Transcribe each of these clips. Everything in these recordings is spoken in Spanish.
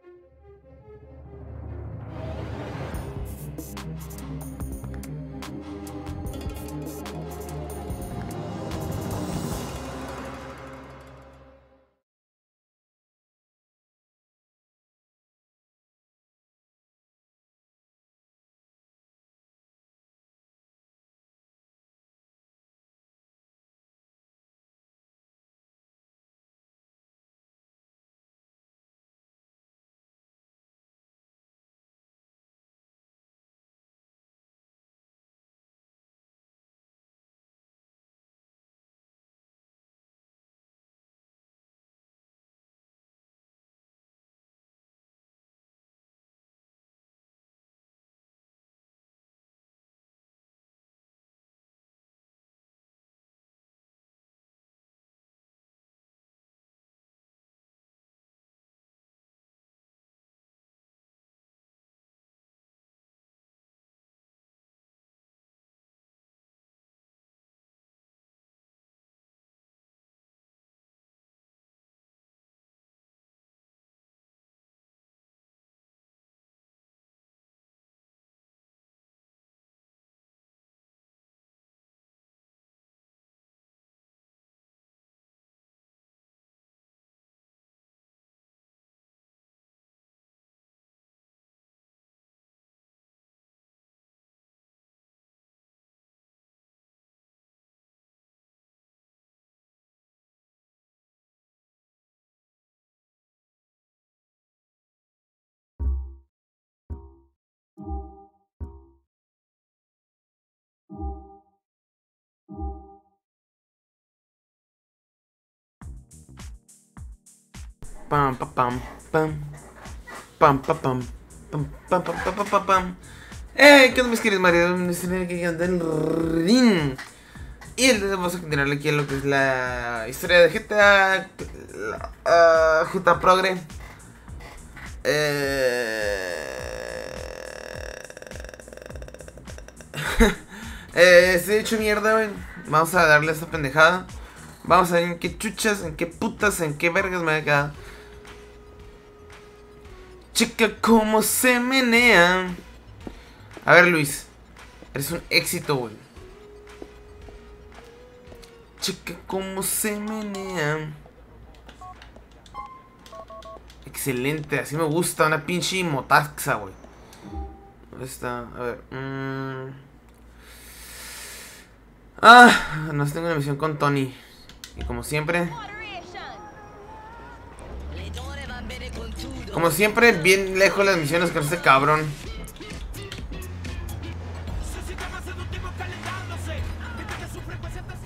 thank you Pam, pam, pam, pam. Pam, pam, pam. Pam, pam, pam, pam, pam. ¡Eh! ¿Qué onda, mis queridos maridos? Me que anda el ring. Y vamos a continuar aquí en lo que es la historia de GTA. la, GTA Progre. Eh. eh, estoy hecho mierda, güey. Vamos a darle esta pendejada. Vamos a ver en qué chuchas, en qué putas, en qué vergas me ha quedado. Chica, cómo se menea. A ver, Luis. Eres un éxito, güey. Chica, cómo se menea. Excelente, así me gusta. Una pinche motaxa, güey. ¿Dónde está? A ver. Mmm. Ah, no tengo una misión con Tony. Y como siempre. Como siempre, bien lejos las misiones con este cabrón.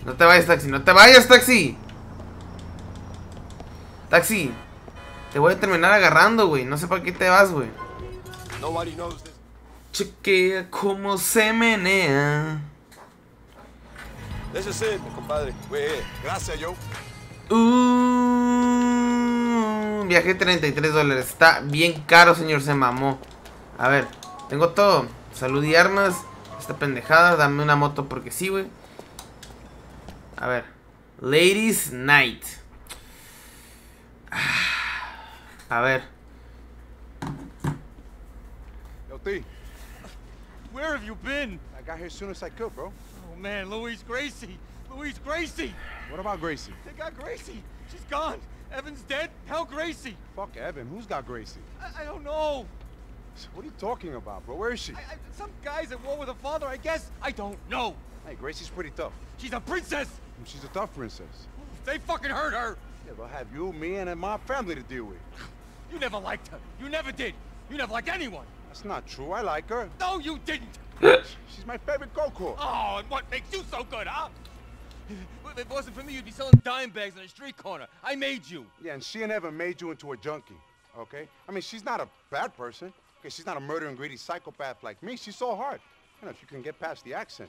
No te vayas, taxi, no te vayas, taxi. Taxi. Te voy a terminar agarrando, güey. No sé para qué te vas, güey. Chequea cómo se menea. Ese es compadre. Güey, gracias, Joe. Uh, viaje 33 dólares. Está bien caro, señor. Se mamó. A ver, tengo todo. Salud y armas. Esta pendejada. Dame una moto porque sí, güey. A ver. Ladies Night. A ver. Yo, T, Where have you been? I got here as soon as I could, bro. Oh man, Louise Gracie. Louise Gracie. What about Gracie? They got Gracie. She's gone. Evan's dead. Hell, Gracie. Fuck Evan. Who's got Gracie? I, I don't know. What are you talking about, bro? Where is she? I, I, some guy's at war with her father, I guess. I don't know. Hey, Gracie's pretty tough. She's a princess. She's a tough princess. They fucking hurt her. Yeah, they'll have you, me, and my family to deal with. You never liked her. You never did. You never liked anyone. That's not true. I like her. No, you didn't. She's my favorite Coco. Oh, and what makes you so good, huh? If it wasn't for me, you'd be selling dime bags on a street corner. I made you. Yeah, and she and Evan made you into a junkie, okay? I mean, she's not a bad person. Okay, she's not a murdering, greedy psychopath like me. She's so hard. You know, if you can get past the accent,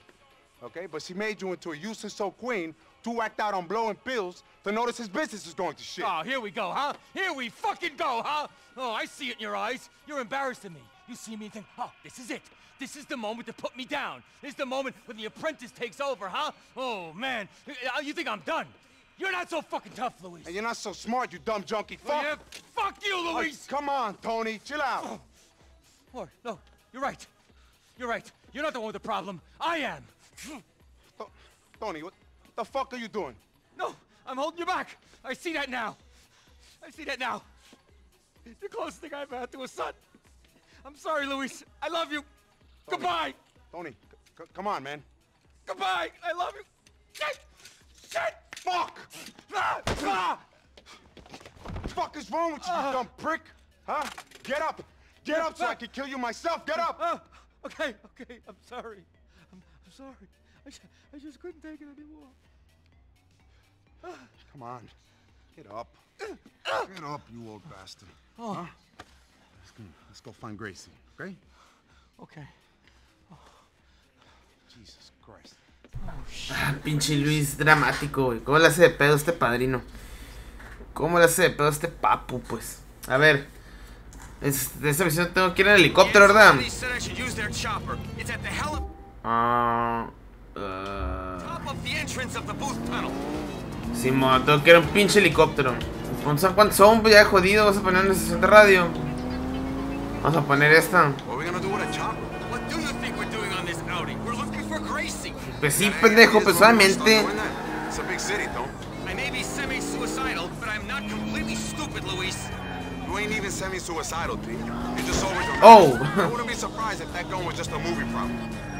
okay? But she made you into a useless soul queen to whacked out on blowing pills to notice his business is going to shit. Oh, here we go, huh? Here we fucking go, huh? Oh, I see it in your eyes. You're embarrassing me. You see me and think, oh, this is it. This is the moment to put me down. This is the moment when the apprentice takes over, huh? Oh, man. Uh, You think I'm done? You're not so fucking tough, Luis. And you're not so smart, you dumb junkie. Oh, Fuck. yeah? Fuck you, Oh, come on, Tony. Chill out. Or, no, you're right. You're right. You're not the one with the problem. I am. To- Tony, what the fuck are you doing? No, I'm holding you back. I see that now. I see that now. The closest thing I've had to a son. I'm sorry, Luis. I love you. Goodbye. Tony, c- c- come on, man. Goodbye. I love you. Shit. Shit. Fuck! Ah, ah. fuck is wrong with you, you dumb prick? Huh? Get up! Get up so I can kill you myself! Get up! Oh, okay, okay. I'm sorry. I'm, I'm sorry. I, I just couldn't take it anymore. Come on. Get up. Get up, you old bastard. Oh. Huh? Let's go, let's go find Gracie, okay? Okay. Jesus Christ. Ah, pinche Luis dramático, güey. ¿Cómo le hace de pedo este padrino? ¿Cómo le hace de pedo este papu, pues? A ver. Es, de esta misión tengo que ir en helicóptero, ¿verdad? Ah. tunnel. Simón, tengo que ir en un pinche helicóptero. Pues, ¿saben cuántos son? Pues ya jodido. Vamos a poner una estación de radio. Vamos a poner esta. Pues sí, pendejo, pues solamente. It's a big city, though. I may be semi-suicidal, but I'm not completely stupid, Luis. You ain't even semi-suicidal. You're just. Oh. I wouldn't be surprised if that gun was just a movie prop.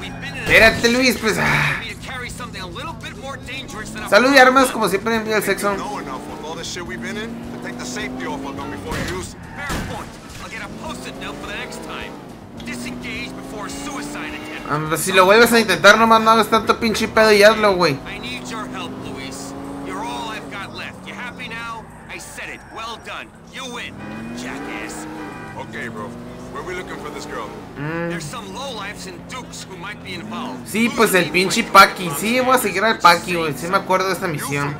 We've been in a Espérate, Luis, pues. ah. Salud y armas, como siempre en el sexo. Know enough with all the shit we've been in to take the safety off of them before you use it. Fair point. I'll get a post-it note for the next time. Disengage before suicide attempt. Ah, pues, Si lo vuelves a intentar, nomás no hagas tanto pinche pedo y hazlo, güey. I need your help, Luis. You're all I've got left. You happy now? I said it. Well done. You win, jackass. Okay, bro. Where we looking for this girl? There's some lowlifes and dukes who might be involved. Sí, pues el pinche Paki. Sí, voy a seguir al Paki, güey. Sí me acuerdo de esta You misión.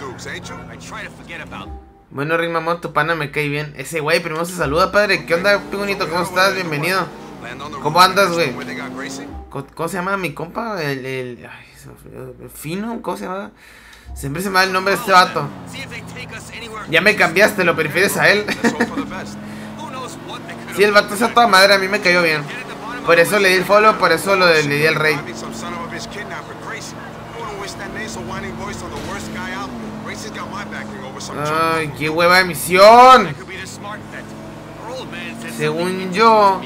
Bueno, Rick Mamón, tu pana me cae bien. Ese güey primero se saluda, padre. ¿Qué onda, bonito? ¿Cómo estás? Bienvenido. ¿Cómo andas, güey? ¿Cómo, se llama mi compa? El. el ay, se me olvidó. ¿El ¿Fino? ¿Cómo se llama? Siempre se me va el nombre de este vato. Ya me cambiaste, lo prefieres a él. Sí, el vato está toda madre, a mí me cayó bien. Por eso le di el follow, por eso lo, le di el rate. Might be some son of a bitch kidnapper, Gracie. I wouldn't wish that nasal whining voice on the worst guy out there. Gracie's got my backing over some Ay, qué hueva de misión. Según yo-.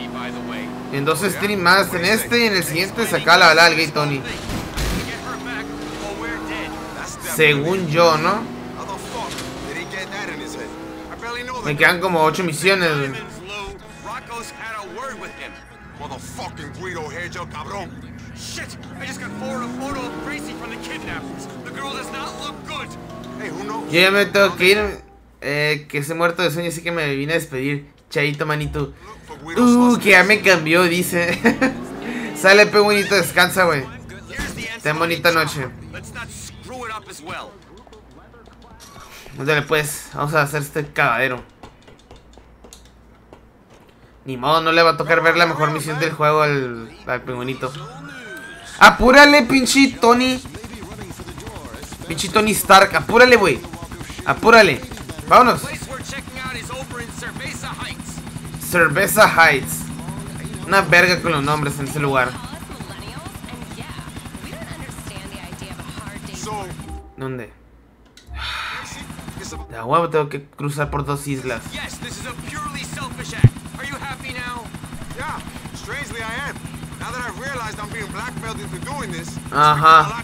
En dos streams más, en este y en el siguiente se acaba la balada al gay Tony. Según yo, ¿no? Me quedan como 8 misiones, motherfucking Guido Joe cabrón. Shit! I just got forwarded a photo of Gracie from the kidnappers. The girl does not look good. Yo ya me tengo que ir. Eh, que se muerto de sueño, así que me vine a despedir. Chaito, manito. Uh, que ya me cambió, dice. Sale, pe bonito, descansa, güey. Ten bonita noche. Dale, pues, vamos a hacer este cagadero. Ni modo, no le va a tocar ver la mejor misión del juego al, al pingüinito. Apúrale, pinche Tony. Pinche Tony Stark, apúrale, güey. Apúrale. Vámonos. Cerveza Heights. Una verga con los nombres en ese lugar. ¿Dónde? It's a- De a huevo tengo que cruzar por dos islas. Ajá.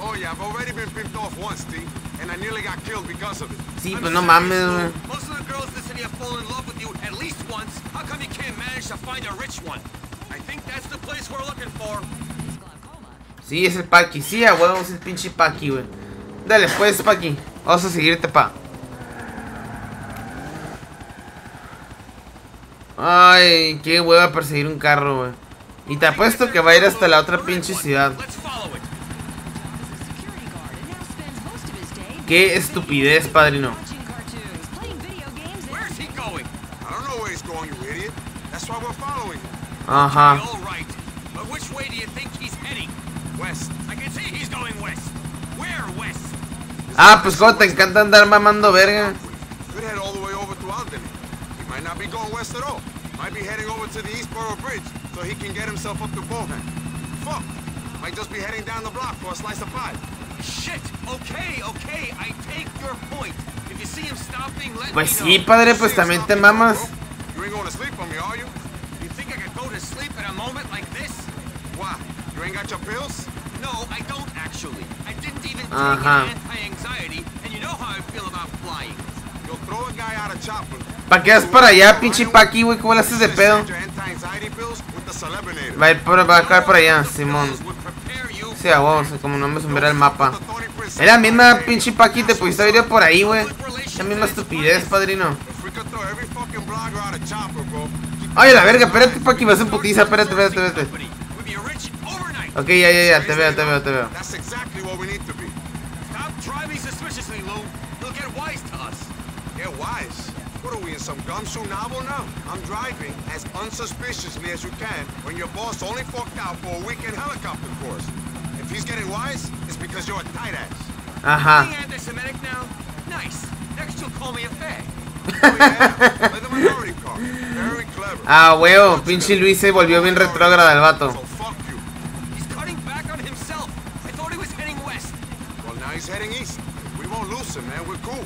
Oh yeah, I've already been pimped off once, T, and I nearly got killed because of it. Sí, pues no mames, güey. Most of the girls in the city have fallen in love with you at least once. How come you can't manage to find a rich one? I think that's the place we're looking for. Sí, es el Paki. Sí, a huevo es el pinche Paki, güey. Dale, pues, Paki. Vamos a seguirte, pa. Ay, qué hueva perseguir un carro, güey. Y te apuesto que va a ir hasta la otra pinche ciudad. We're following him. Ajá. Ah, pues te encanta andar mamando verga. Might just be heading down the block for a slice of pie. Shit. Okay, okay. I take your point. If you see him stopping, let Pues me sí, know. padre, pues también te mamas. bro. You ain't going to sleep on me, are you? You think I could go to sleep at a moment like this? Why? You ain't got your pills? No, I don't actually. I didn't even take Ajá. an anti-anxiety, and you know how I feel about flying. You'll throw a guy out of chopper. ¿Pa' qué vas para allá, pinche Paqui, güey? ¿Cómo le haces de pedo? Va a ir por, va a acabar por allá, Simón. Pills would prepare you Sí, como no me sumiera el mapa. Es la misma pinche Paqui, te pudiste por ahí, güey. La misma estupidez, padrino. Oye, la verga, espérate, Paqui, vas en putiza, espérate, espérate, espérate. Ok, ya, ya, ya, te veo, te veo, te veo. Some novel now? I'm driving as unsuspiciously as you can when your boss only forked out for a weekend helicopter course. If he's getting wise, it's because you're a tight ass. Ajá. Anti-Semitic now? Nice. Next you'll call me a fag. Oh. Ah, huevo, pinche Luis se volvió bien retrógrada el vato. fuck you. He's cutting back on himself. I thought he was heading west. Well, now he's heading east. We won't lose him, man. We're cool.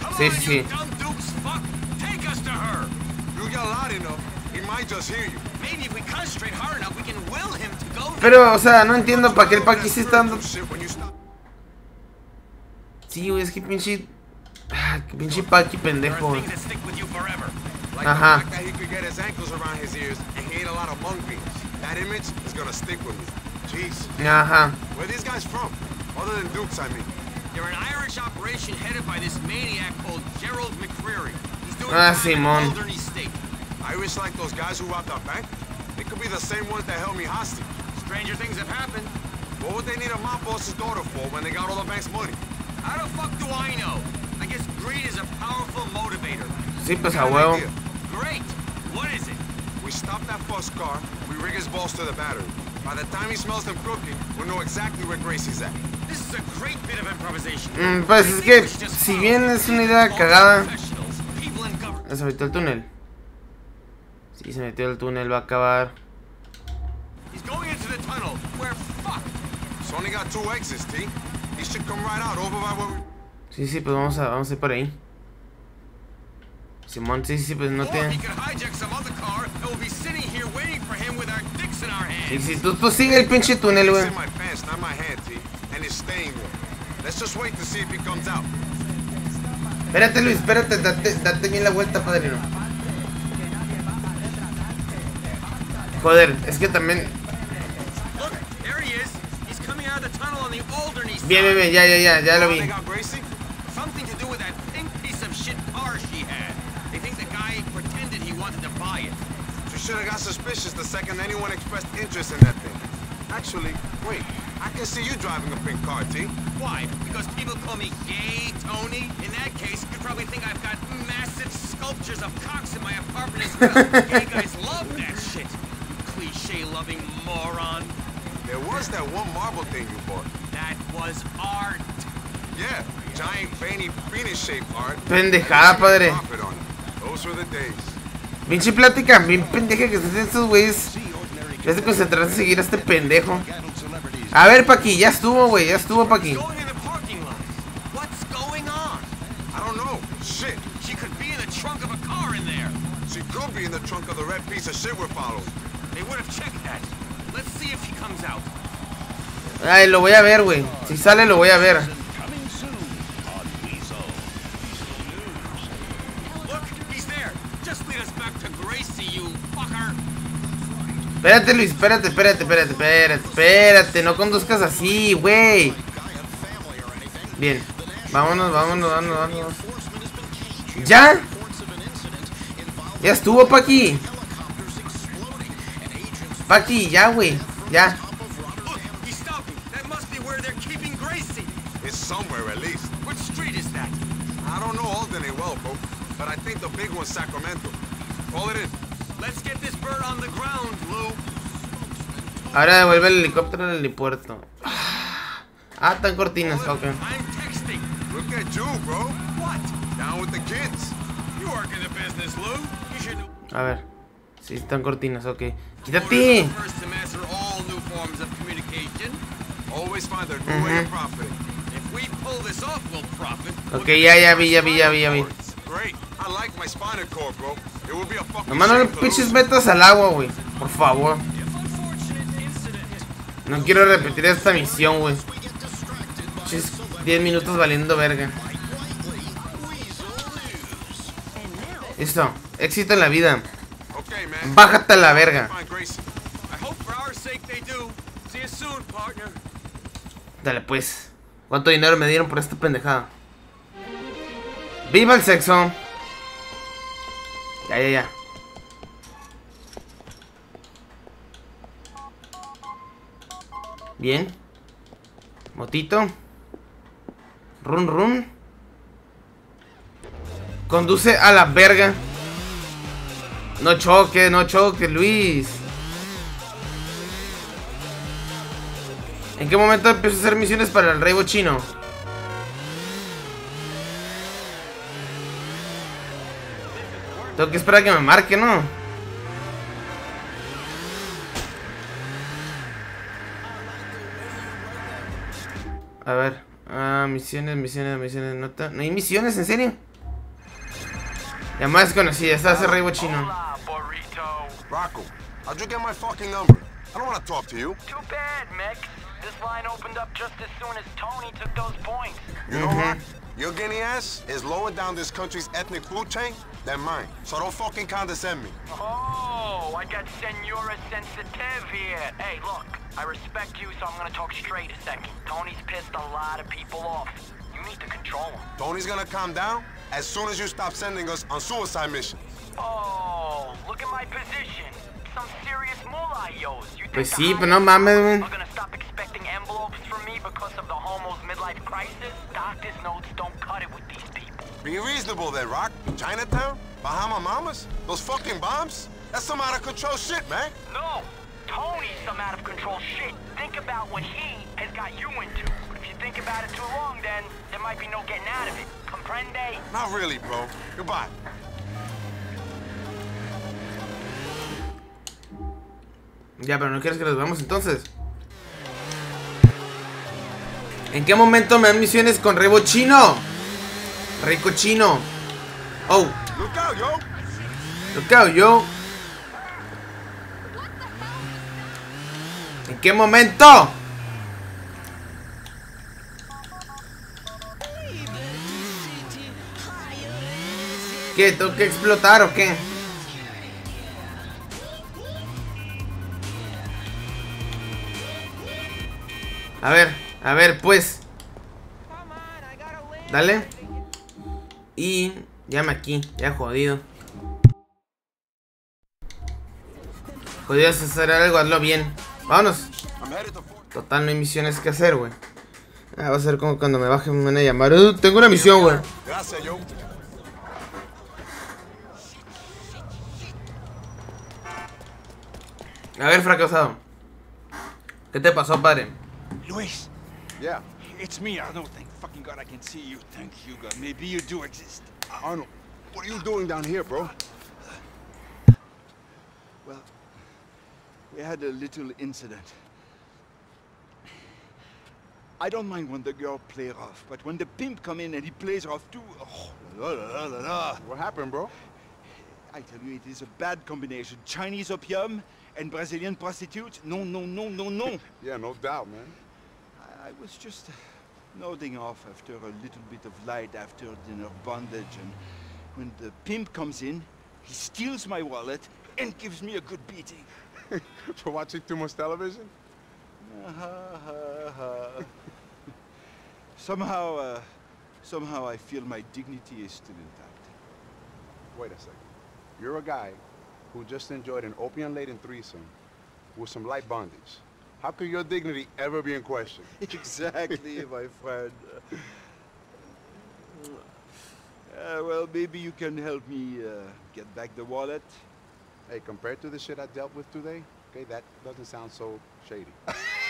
Come Sí, sí. Pero, o sea, no entiendo para qué el Paqui sí está dando... Shit when you stop. Sí, güey, es que pinche... Ah, que pinche Paqui There pendejo, are güey. things that stick with you forever. Like Ajá. Ajá. Where these guys from? Other than Dukes, I mean. They're an Irish operation headed by this maniac called Gerald McCreary. He's doing Ah, Simón. Alderney State. Irish like those guys who robbed our bank? They could be the same ones that held me hostage. Stranger things have happened. What would they need a mob boss's daughter for when they got all the bank's money? How the fuck do I know? I guess greed is a powerful motivator. Sí, pues a huevo. Great. What is it? We stop that first car, we rig his balls to the battery. By the time he smells them cooking, we'll know exactly where Gracie's at. This is a great bit of improvisation. Mm, pues es que, si bien es una idea cagada... Professionals, people in government. Se metió el túnel. Sí, se metió el túnel, va a acabar. He's going into the tunnel. Where fuck? It's only got two exits, T. He should come right out over by where we... Sí, sí, pues vamos a, vamos a ir por ahí. Simón, sí, sí, pues no tiene... our Sí, sí, tú, tú sigue el pinche túnel, güey. Espérate, Luis, espérate, date, date bien la vuelta, padrino. Joder, es que también... Look, there he is. He's coming out of the tunnel on the Alderney side. Bien, bien, bien, ya, ya, ya, ya lo vi. got Gracie? Something to do with that pink piece of shit car she had. They think the guy pretended he wanted to buy it. You should have got suspicious the second anyone expressed interest in that thing. Actually, wait. I can see you driving a pink car, T. Why? Because people call me gay, Tony? In that case, you probably think I've got massive sculptures of cocks in my apartment as well. gay guys love that shit. You cliche-loving moron. There was that one marble thing you bought. That was art. Yeah, giant veiny penis-shaped art. Pendejada, padre. Those were the days. Pinche plática, bien pendeja que están estos güeyes. Vez de concentrarse en seguir a este pendejo. A ver, Paqui, ya estuvo, güey, ya estuvo, Paqui. Going in the parking lot. What's going on? I don't know. Shit. She could be in the trunk of a car in there. She could be in the trunk of the red piece of shit we're following. Ay, lo voy a ver, güey. Si sale, lo voy a ver. Espérate, Luis, espérate, espérate, espérate, espérate, espérate. No conduzcas así, güey. Bien. Vámonos, vámonos, vámonos, vámonos. ¿Ya? Ya estuvo, Paqui. Pati, ya, güey. Ya. Look, he's stopping. That must be where they're keeping Gracie. It's somewhere at least. What street is that? I don't know well, bro, but I think the big one's Sacramento. Call it in. Let's get this bird on the ground, Lou. Ahora devuelve el helicóptero al helipuerto. Ah, tan cortinas, ok. I'm texting. Look at you, bro. What? Down with the kids. You work in the business, Lou. You should know. A ver. Sí, están cortinas, ok. ¡Quítate! are the First to master all new forms of communication. Always find a new way of profiting. If we pull this off, we'll profit. Ok, ya, ya vi, ya vi, ya vi, ya vi. Nomás no le pinches metas al agua, güey. Por favor. No quiero repetir esta misión, güey. Pinches 10 minutos valiendo verga. Listo. Éxito en la vida. Bájate a la verga. Dale, pues. ¿Cuánto dinero me dieron por esta pendejada? ¡Viva el sexo! Ya, ya, ya. Bien. Motito. Run, run. Conduce a la verga. No choque, no choque, Luis. ¿En qué momento empiezo a hacer misiones para el rey chino? Tengo que esperar a que me marque, ¿no? A ver. Ah, misiones, misiones, misiones. No, ¿No hay misiones, en serio? Llamada desconocida. Está ese rey chino. Hola, burrito. Rocco, how'd you get my fucking number? I don't want to talk to you. Too bad, Mix. This line opened up just as soon as Tony took those points. You know what? Mm-hmm. Your guinea ass is lower down this country's ethnic food chain than mine. So don't fucking condescend me. Oh, I got Senora Sensitive here. Hey, look, I respect you, so I'm gonna talk straight a second. Tony's pissed a lot of people off. You need to control him. Tony's gonna calm down as soon as you stop sending us on suicide missions. Oh, look at my position. Some serious moolah he owes. You think Pues the sí, high pero no mames, güey. are gonna stop expecting envelopes from me because of the homo's midlife crisis? Doctor's notes don't cut it with these people. Be reasonable there, Rock. Chinatown? Bahama Mamas? Those fucking bombs? That's some out of control shit, man. No! Tony's some out of control shit. Think about what he has got you into. But if you think about it too long, then there might be no getting out of it. Comprende? Not really, bro. Goodbye. Ya, pero no quieres que los veamos entonces. ¿En qué momento me dan misiones con Rebo Chino? Rico Chino. Oh, Look out, yo. look out, yo. ¿En qué momento? ¿Qué? ¿Tengo que explotar o qué? A ver, a ver, pues. Dale. Y llama aquí, ya jodido. Jodido hacer algo, hazlo bien. Vámonos. Total, no hay misiones que hacer, güey. Ah, va a ser como cuando me baje me van a llamar. "Uh, tengo una misión, güey. Gracias, yo. A ver, fracasado. ¿Qué te pasó, padre? Luis, Yeah. it's me, Arnold. Thank fucking God I can see you. Thank you, God. Maybe you do exist. Arnold, what are you doing down here, bro? Well, we had a little incident. I don't mind when the girl play rough, but when the pimp come in and he plays rough too, oh, la, la, la, la. What happened, bro? I tell you, it is a bad combination. Chinese opium and Brazilian prostitutes. No, no, no, no, no. Yeah, no doubt, man. I, I was just uh, nodding off after a little bit of light after dinner bondage, and when the pimp comes in, he steals my wallet and gives me a good beating. For watching too much television? somehow, uh, somehow I feel my dignity is still intact. Wait a second. You're a guy who just enjoyed an opium-laden threesome with some light bondage. How could your dignity ever be in question? Exactly, my friend. Uh, well, maybe you can help me uh, get back the wallet. Hey, compared to the shit I dealt with today, okay, that doesn't sound so shady.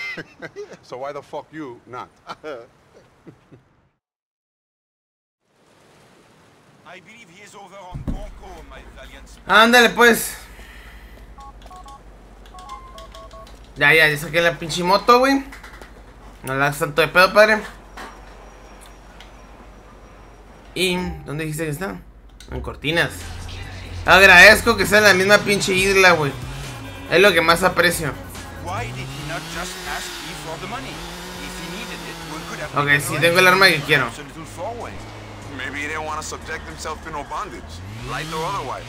so why the fuck you not? Ándale, pues. Ya, ya, ya saqué la pinche moto, güey. No la hagas tanto de pedo, padre. Y, ¿dónde dijiste que está? En Cortinas. Agradezco que sea la misma pinche isla, güey. Es lo que más aprecio. Ok, sí, tengo el arma que quiero. Maybe he didn't want to subject himself to no bondage, light or otherwise.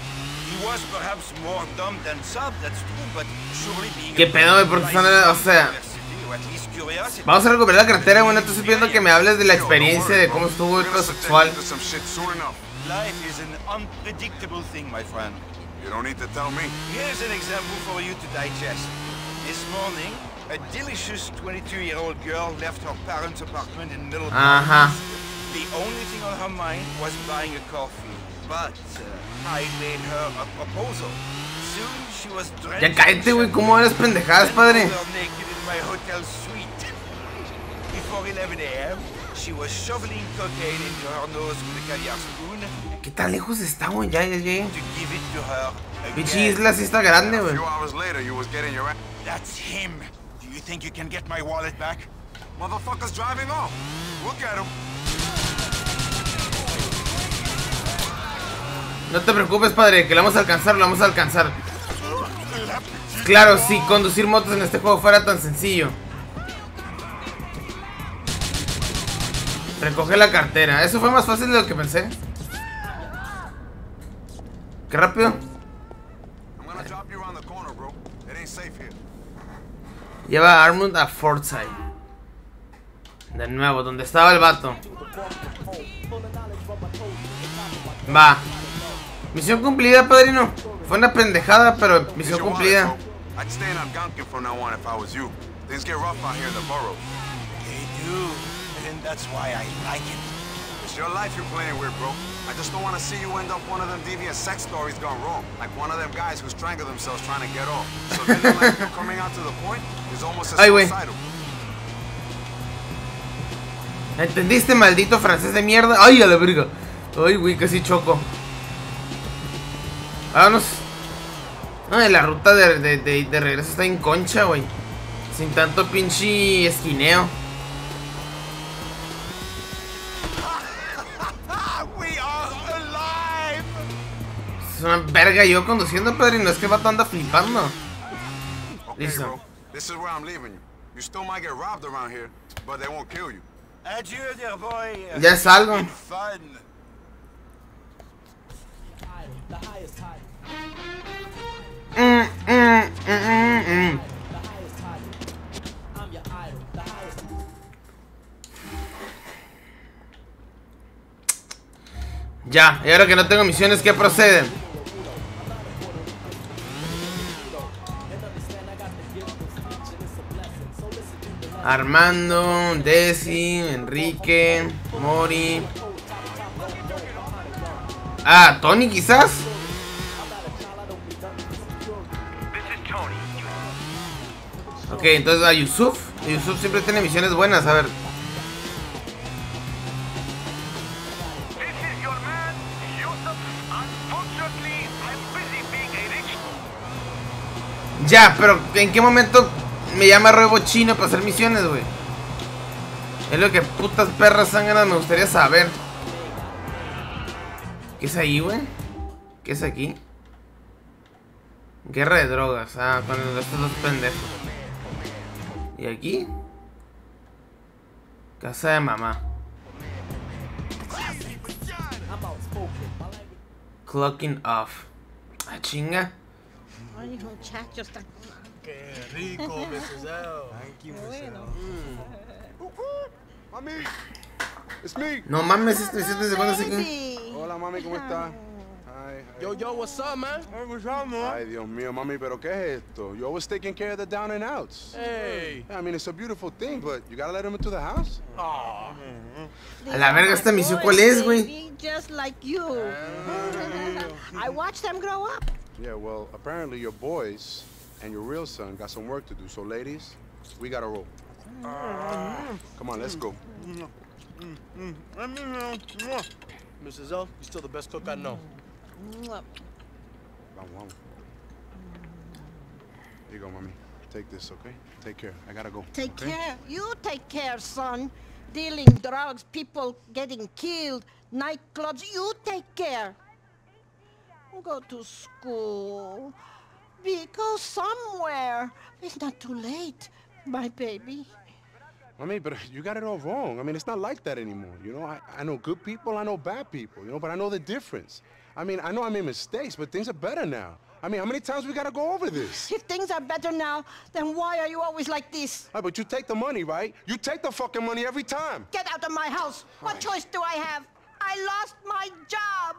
He was perhaps more dumb than sub, that's true, but surely being ¿Qué pedo, qué están, o sea. Vamos a recuperar la cartera, güey. No te estoy pidiendo que me hables de la experiencia de cómo estuvo el sexual. Life is an unpredictable thing, my friend. You don't need to tell me. Here's an example for you to digest. This morning, a delicious 22-year-old girl left her parents' apartment in Middle Ajá. The only thing on her mind was buying a coffee. But uh, I made her a proposal. Soon she was Ya cállate, güey. ¿Cómo eres pendejadas, padre? over naked in my hotel suite. Before 11 a.m., she was shoveling cocaine into her nose with a caviar spoon ¿Qué tan lejos está, güey? Ya, ya, ya. to give it to her Pinche again. isla sí está grande, güey. That's him. Do you think you can get my wallet back? Motherfucker's driving off. Look at him. No te preocupes, padre, que lo vamos a alcanzar, lo vamos a alcanzar. Claro, si conducir motos en este juego fuera tan sencillo. Recoge la cartera. Eso fue más fácil de lo que pensé. Qué rápido. Lleva a Armund a Fortside. De nuevo, donde estaba el vato. Va. Misión cumplida, padrino. Fue una pendejada, pero misión cumplida. bro. I'd stay in Algonquin from now on if I was you. Things get rough out here in the borough. They do. And that's why I like it. It's your life you're playing with, bro. I just don't want to see you end up one of them deviant sex stories gone wrong. Like one of them guys who strangle themselves trying to get off. So living like you coming out to the point is almost as Ay, güey. suicidal. ¿Entendiste, maldito francés de mierda? ¡Ay, a la verga! ¡Ay, güey, casi choco! Vámonos. Ay, la ruta de, de, de, de regreso está en concha, güey. Sin tanto pinche esquineo. Es una verga yo conduciendo, padrino. Es que el vato anda flipando. Okay, Listo. bro. This is where I'm leaving you. You still might get robbed around here, but they won't kill you. Ya es algo. Mm, mm, mm, mm, mm. Ya, y ahora que no tengo misiones, ¿qué procede? Armando, Desi, Enrique, Mori. Ah, Tony quizás. Ok, entonces a Yusuf. Yusuf siempre tiene misiones buenas, a ver. Ya, pero ¿en qué momento me llama Ruevo Chino para hacer misiones, güey? Es lo que putas perras sangranas me gustaría saber. ¿Qué es ahí, güey? ¿Qué es aquí? Guerra de drogas. Ah, con estos dos pendejos. ¿Y aquí? Casa de mamá. Clocking off. Ah, chinga. Está... Mami, it's me. No mames, esto es de cuándo sé que. Baby. Hola, mami, ¿cómo está? Hi, Yo, yo, what's up, man? Ay, Dios mío, mami, pero ¿qué es esto? You always taking care of the down and outs. Hey. I mean, it's a beautiful thing, but you gotta let them into the house. Aw. A la verga, esta misión, ¿cuál es, güey? Just like you. I watched them grow up. Yeah, well, apparently your boys and your real son got some work to do. So, ladies, we gotta roll. Mm-hmm. Come on, let's go. Mrs. L, you're still the best cook I know. Vamos, vamos. Here you go, mommy. Take this, okay? Take care. I gotta go. Take okay? care. You take care, son. Dealing drugs, people getting killed, nightclubs. You take care. Go to school. Be, go somewhere. It's not too late, my baby. I mean, but you got it all wrong. I mean, it's not like that anymore. You know, I, I know good people, I know bad people, you know, but I know the difference. I mean, I know I made mistakes, but things are better now. I mean, how many times we gotta go over this? If things are better now, then why are you always like this? All right, but you take the money, right? You take the fucking money every time. Get out of my house. What choice do I have? I lost my job.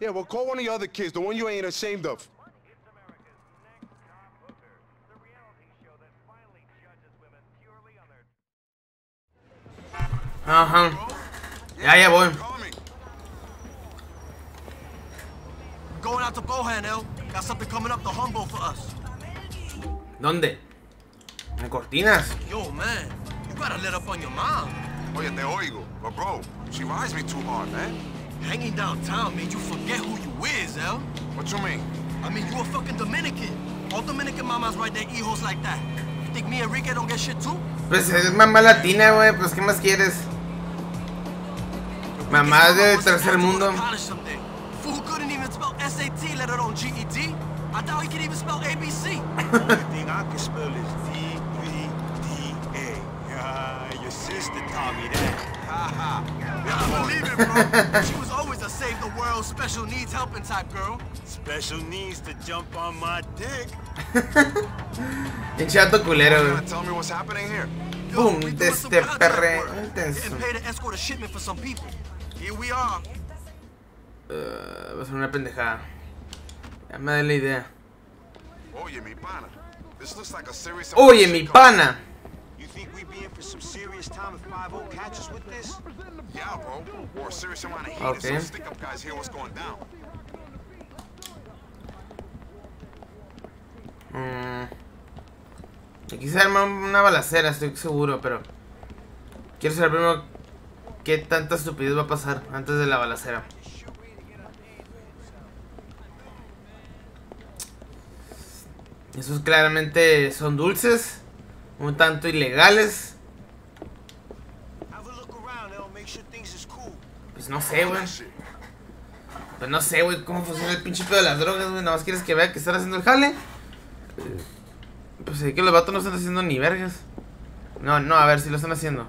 Yeah, well, call one of your other kids, the one you ain't ashamed of. Ajá. Ya, ya voy. Going out to Bohan, L. Got something coming up the Humble for us. ¿Dónde? En cortinas. Yo, man, you gotta let up on your mom. Oye, te oigo. But bro, she rides me too hard, man. Hanging downtown made you forget who you is, L. What you mean? I mean, you a fucking Dominican. All Dominican mamas ride their hijos like that. You think me and Enrique don't get shit too? Pues es mamá latina, güey. Pues, ¿qué más quieres? Mamá de tercer mundo. Fool couldn't even spell SAT, let alone GED. I doubt he could even spell ABC. Only thing I can spell is D-V-D-A. Ah, your sister taught me that. Ha ha. Believe it, bro. she was always a save the world, special needs helping type girl. Special needs to jump on my dick. Pinche culero, You güey. gonna tell me what's happening here? Boom, we de doing some este contract perre intenso. Getting paid to escort a shipment for some people. Here we are. Uh, va a ser una pendejada. Ya me da la idea. Oye, mi pana. This looks like a serious Oye, mi pana. You think we be in for some serious time if 5 catch us with this? Yeah, bro. Or a serious amount of heat Okay. if some stick-up guys hear what's going down. Mm. Aquí se arma una balacera, estoy seguro, pero... Quiero saber primero qué tanta estupidez va a pasar antes de la balacera. Esos claramente son dulces, un tanto ilegales. Pues no sé, güey. Pues no sé, güey, cómo funciona el pinche pedo de las drogas, güey. Nada más quieres que vea que están haciendo el jale. Pues es que los vatos no están haciendo ni vergas. No, no, a ver si lo están haciendo.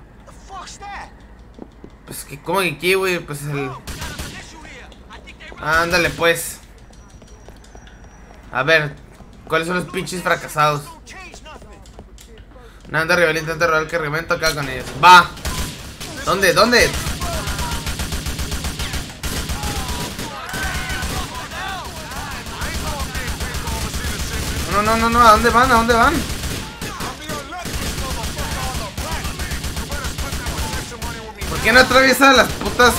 Pues que, ¿cómo que aquí, güey? Pues el. Ándale, pues. A ver, ¿cuáles son los pinches fracasados? Anda rival, intenta robar el cargamento acá con ellos. ¡Va! ¿Dónde? ¿Dónde? No, no, no, no, ¿a dónde van? ¿A dónde van? Qué no atraviesa las putas?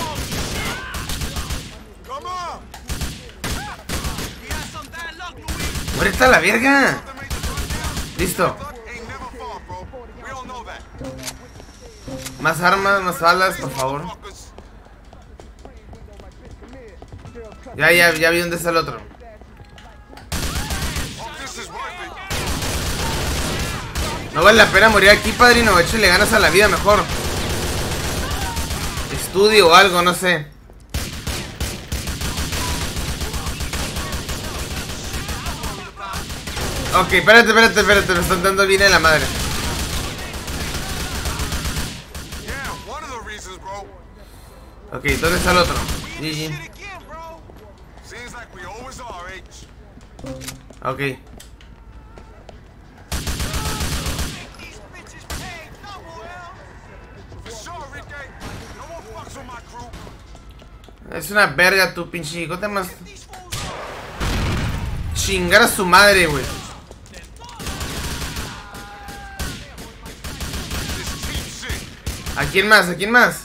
¡Muérete a la verga! Listo. Más armas, más balas, por favor. Ya, ya, ya vi dónde está el otro. No vale la pena morir aquí, padrino. Échale ganas a la vida mejor. Estudio o algo, no sé. Ok, espérate, espérate, espérate. Me están dando bien en la madre. Ok, ¿dónde está el otro? GG. Shit Es una verga tu pinche. ¿Cómo te llamas? These fools chingar a su madre, güey. ¿A quién más? ¿A quién más?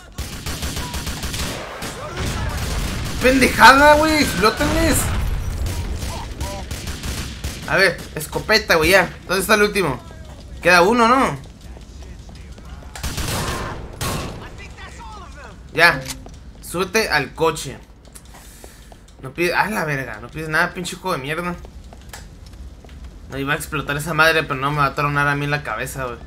Pendejada, güey. Explótenles. A ver, escopeta, güey, ya. ¿Dónde está el último? Queda uno, ¿no? Ya. Súbete al coche. No pides. Ah, la verga. No pides nada, pinche juego de mierda. No iba a explotar esa madre, pero no me va a tronar a mí en la cabeza, güey.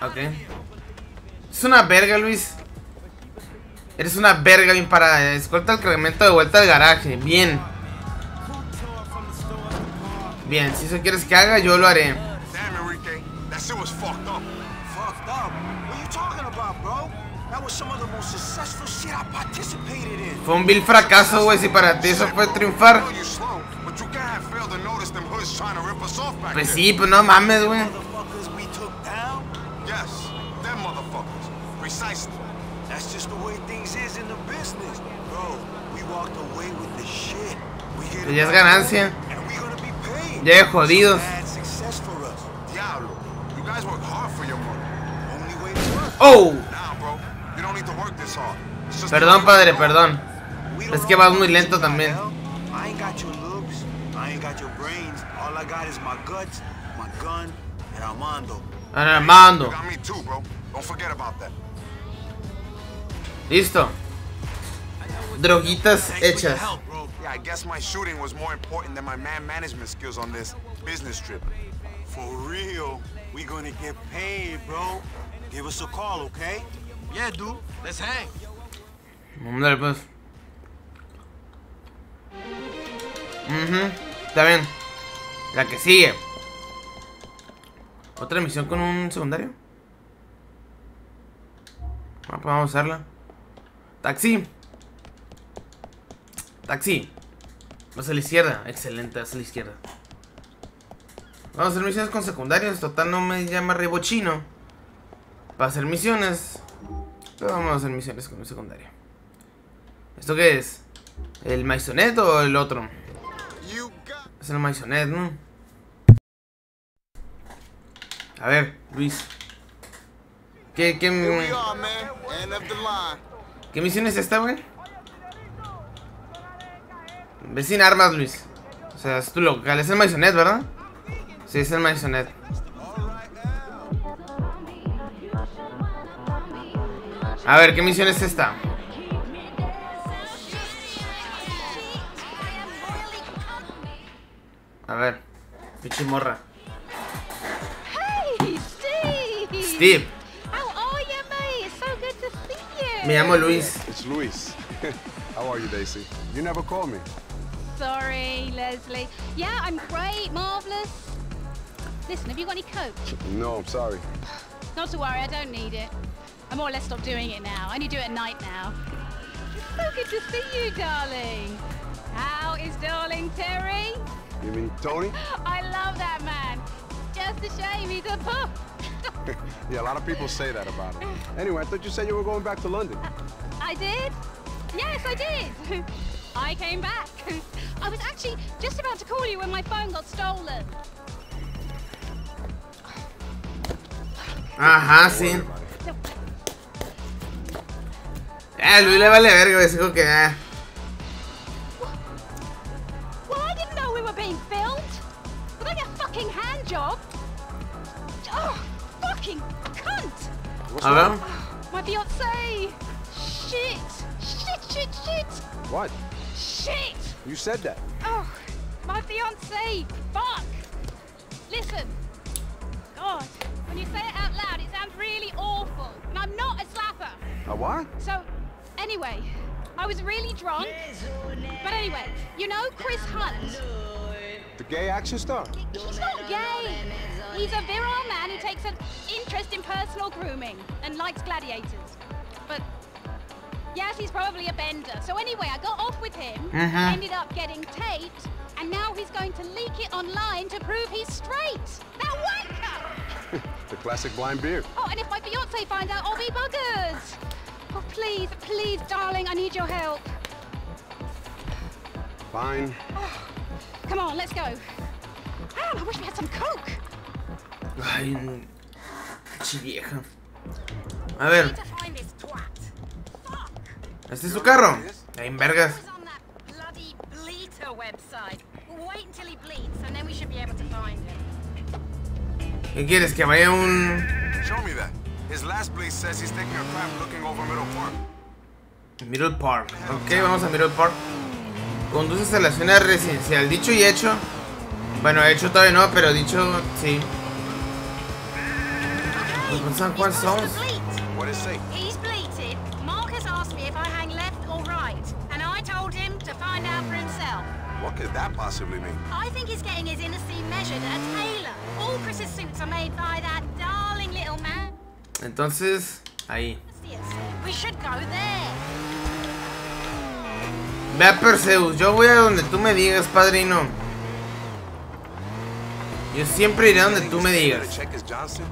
Ok. Es una verga, Luis. Eres una verga bien parada. Escolta el cargamento de vuelta al garaje. Bien. Bien, si eso quieres que haga, yo lo haré. Fue un vil fracaso, güey. Si para ti eso fue triunfar. Pues sí, pues no mames, güey. That's just the way things is in the business. Bro, we walked away with the shit. We get Pues ya es ganancia. and we gonna be paid. Ya jodidos. Diablo. You guys work hard for your money. Oh. Nah, bro. You don't need to work this hard. It's just Perdón, padre, perdón. Es que vas muy lento también. hell. I ain't got your looks. I ain't got your brains. All I got is my guts, my gun, and Armando. Armando. You got me too, bro. Don't forget about that. Listo. Droguitas hechas. help, bro. Yeah, I guess my shooting was more important than my man management skills on this business trip. For real, we gonna get paid, bro. Give us a call, okay? Yeah, dude. Let's hang. Ándale, pues. Ujú, Está bien. La que sigue. ¿Otra misión con un secundario? Ah, pues vamos a usarla. Taxi. Taxi. Vas a la izquierda. Excelente, vas a la izquierda. Vamos a hacer misiones con secundarios. Total, no me llama rebochino. Para hacer misiones. Pero vamos a hacer misiones con un secundario. ¿Esto qué es? ¿El Maisonet o el otro? Es el Maisonet, ¿no? A ver, Luis. ¿Qué, qué. ¿Qué misión es esta, güey? Ve sin armas, Luis. O sea, es tu local. Es el Maisonet, ¿verdad? Sí, es el Maisonet. A ver, ¿qué misión es esta? A ver, pinche morra. Hey, Steve! Steve, How are you, mate? It's so good to see you. me llamo Luis. It's Luis. How are you, Daisy? You never called me. Sorry, Leslie. Yeah, I'm great, marvelous. Listen, have you got any coke? No, I'm sorry. Not to worry, I don't need it. I more or less stopped doing it now. I only do it at night now. It's so good to see you, darling. How is darling Terry? You mean Tony? I love that man. Just a shame he's a pup. Yeah, a lot of people say that about him. Anyway, I thought you said you were going back to London. I did? Yes, I did. I came back. I was actually just about to call you when my phone got stolen. Ajá, sí. Ah, Luis le vale verga, güey. Dijo que ah. Well, I didn't know we were being filmed. Was I a fucking hand job? Oh, fucking cunt! What's A ver. My fiance. Shit. Shit, shit, shit. What? Shit. You said that. Oh, my fiance. Fuck. Listen. God, when you say it out loud, it sounds really awful. And I'm not a slapper. A what? So, anyway, I was really drunk. But anyway, you know Chris Hunt? The gay action star? He's not gay. He's a virile man who takes an interest in personal grooming and likes gladiators. But yes, he's probably a bender. So anyway, I got off with him, Mhm. ended up getting taped, and now he's going to leak it online to prove he's straight. That wanker! The classic blind beard. Oh, and if my fiance finds out, I'll be buggers. Oh, please, please, darling, I need your help. Fine. Come on, let's go. Man, I wish we had some coke. Ay, no. Chi vieja. A ver, Need to find this twat. Fuck. ¿este es su carro? Ahí en vergas. It was on that bloody Bleater website. We'll wait until he bleeds, and then we should be able to find him. ¿Qué quieres? Que vaya un. Show me that. His last place says he's taking a crap looking over Middle Park. Middle Park. Ok, vamos a Middle Park. Conduces a la zona residencial. Dicho y hecho. Bueno, hecho todavía no, pero dicho sí. Okay, Pues San Juan somos. What is say? He's bleated. Marcus asked me if I hang left or right, and I told him to find out for himself. What could that possibly mean? I think he's getting his inner seam measured at a tailor. All Chris's suits are made by that. Entonces, ahí. We should go there. Ve a Perseus. Yo voy a donde tú me digas, padrino. Yo siempre iré a donde tú me digas. check is Johnson,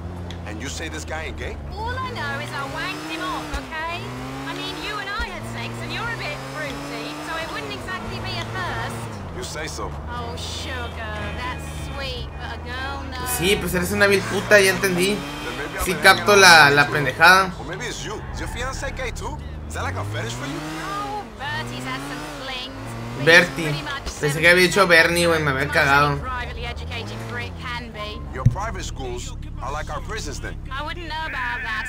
and you say this guy ain't gay? All I know is I wanked him off, okay? I mean, you and I had sex, and you're a bit fruity, so it wouldn't exactly be a first. You say so. Oh, sugar, that's sweet, but a girl knows. Sí, pues eres una vil puta, ya entendí. Sí capto la, la pendejada. Oh, Bertie. Pensé que había dicho 70% Bernie, güey, me había cagado. any privately educated prick can be. Your private schools are like our prisons then. I wouldn't know about that.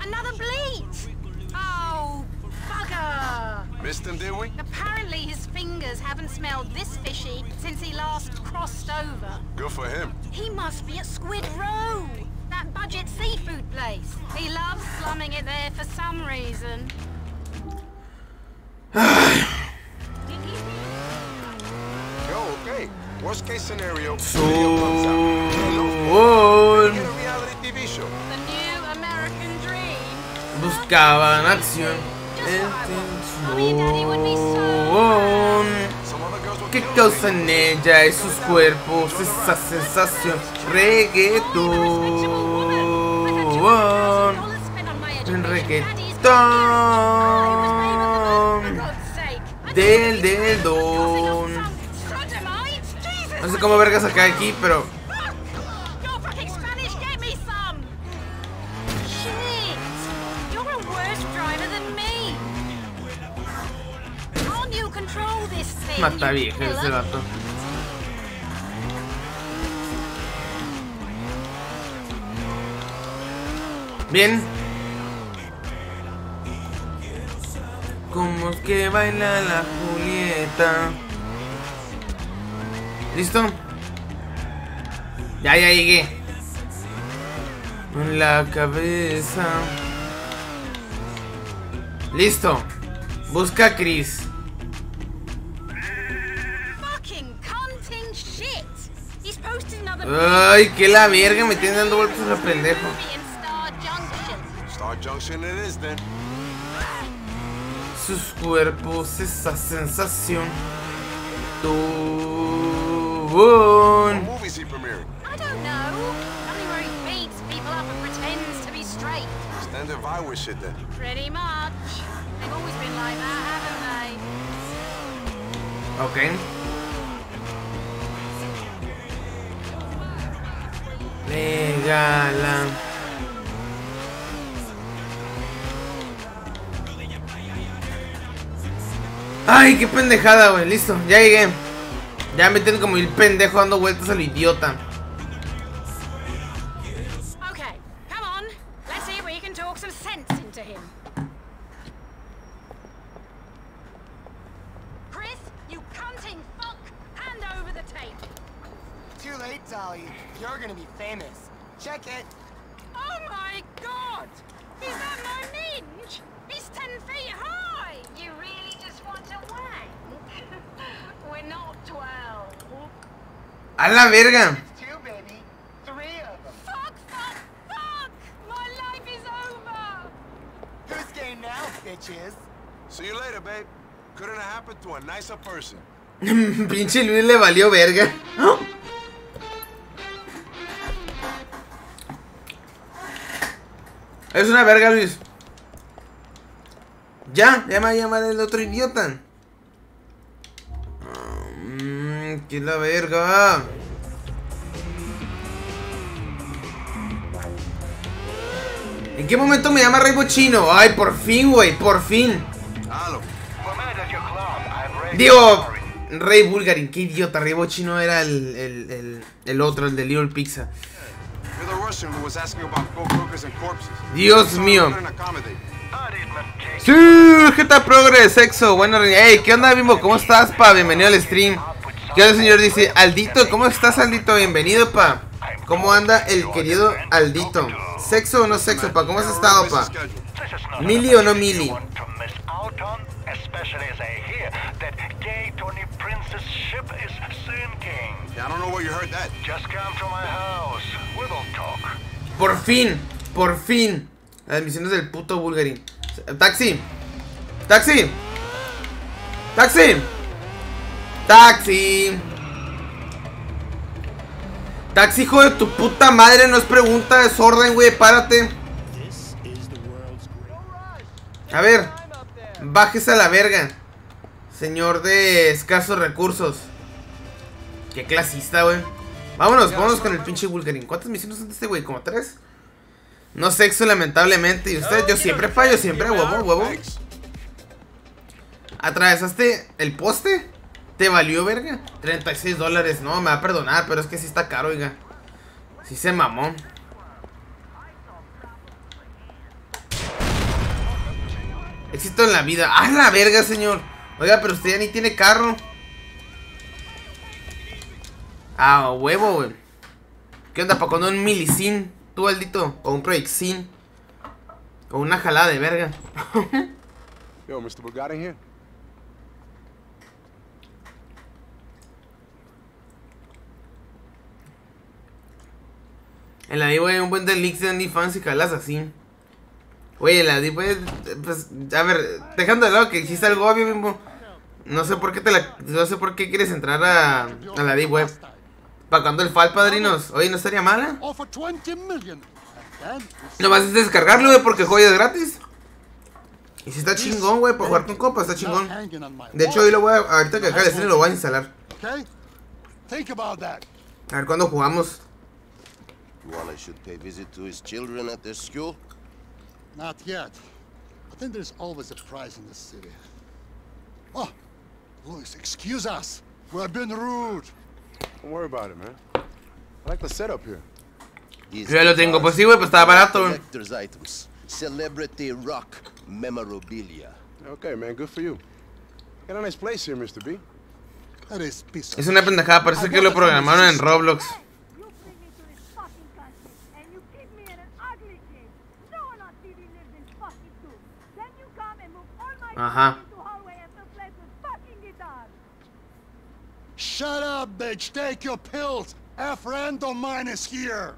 Another bleat! Oh, bugger! Missed him, did we? Apparently his fingers haven't smelled this fishy since he last crossed over. Good for him. He must be at Squid Row, that budget seafood place. He loves slumming it there for some reason. Yo, okay. Worst case scenario, Soon. video comes out. Hello? Get a reality TV show. The new American dream. Buscaban acción. Mommy and Daddy would be so Atención. Some other girls will ¿Qué kill causa me. en ella y sus cuerpos esa sensación? Reggaetón. En reggaetón. Del del don. No sé cómo vergas acá aquí, pero. You're fucking Spanish, get Bien. Como es que baila la Julieta. ¿Listo? Ya, ya llegué. En la cabeza. Listo. Busca a Chris. Ay, que la verga, me tiene dando vueltas a pendejo. Movie in Star Junction. Star Junction it is then. Sus cuerpos, esa sensación. What Tubón. movies he premiering? I don't know. Something where he beats people up and pretends to be straight. Standard Viware shit then. Pretty much. They've always been like that, haven't they? Ok. Regala. Ay, qué pendejada, güey. Listo, ya llegué. Ya me tienen como el pendejo dando vueltas al idiota. Okay, come on. Let's see if we can talk some sense into him. Chris, you cunting fuck! Hand over the tape. Too late, Dolly. You're gonna be famous. Check it. Oh my god! Is that my minge? He's ten feet high! You really just want to wank? We're not twelve. A la verga. Two, baby. Three of them. Fuck, fuck, fuck! My life is over! Who's game now, bitches? See you later, babe. Couldn't have happened to a nicer person. Pinche Luis le valió verga. Es una verga, Luis. Ya, ya me va a llamar el otro idiota. Ah. ¿Qué es la verga? ¿En qué momento me llama Rey Bochino? Ay, por fin, güey, por fin. Digo, Rey Bulgarin, qué idiota. Rey Bochino era el, el, el, otro, el de Little Pizza. Dios mío. Sí, Jeta Progress, sexo. Bueno, hey, ¿qué onda, Bimbo? ¿Cómo estás, pa? Bienvenido al stream. ¿Qué onda, señor? Dice, Aldito, ¿cómo estás, Aldito? Bienvenido, pa. ¿Cómo anda el querido Aldito? ¿Sexo o no sexo, pa? ¿Cómo has estado, pa? ¿Mili o no mili? Por fin, por fin. Las misiones del puto Bulgarin. Taxi. Taxi. Taxi. Taxi. Taxi, hijo de tu puta madre, no es pregunta, es orden, güey, párate. A ver, bájese a la verga. Señor de escasos recursos. Qué clasista, güey. Vámonos, vámonos con el pinche Bulgarin. ¿Cuántas misiones son de este güey? ¿Como tres? No sexo, lamentablemente. ¿Y usted? Yo siempre fallo, siempre huevo, huevo. ¿Atravesaste el poste? ¿Te valió, verga? 36 dólares. No, me va a perdonar, pero es que sí está caro, oiga. Sí se mamó. Éxito en la vida. ¡Ah, la verga, señor! Oiga, pero usted ya ni tiene carro. Ah, huevo, güey. ¿Qué onda, pa' cuando un milicin? ¿Tú, Aldito? ¿O un proyectin? ¿O una jalada de verga? Yo, Mr. Bugatti here. En la D, güey, un buen de leaks de OnlyFans y calas así. Güey, en la D, güey, pues, a ver, dejando de lado que hiciste algo obvio, mismo. No sé por qué te la, no sé por qué quieres entrar a, a la D web. ¿Para cuando el FAL, padrinos? Oye, ¿no estaría mala? Offer 20 million. And then Nomás es descargarlo, güey, porque joya es gratis. Y si está chingón, güey, para jugar con copa, está chingón. De hecho, hoy lo voy a, ahorita que acabe el lo voy a instalar. A ver cuándo jugamos. You want I should pay visit to his children at their school? Not yet. But then there's always a prize in this city. Oh, Louis, excuse us. We've been rude. Don't worry about it, man. I like the setup here. These Yo ya lo tengo, guitars pues sí, güey, estaba barato. Collector's items. Celebrity rock memorabilia. Okay, man, good for you. Got a nice place here, Mr. B. That is piece of Es una pendejada, parece que lo programaron en Roblox. Ajá. Shut up, bitch. Take your pills. A friend of mine is here.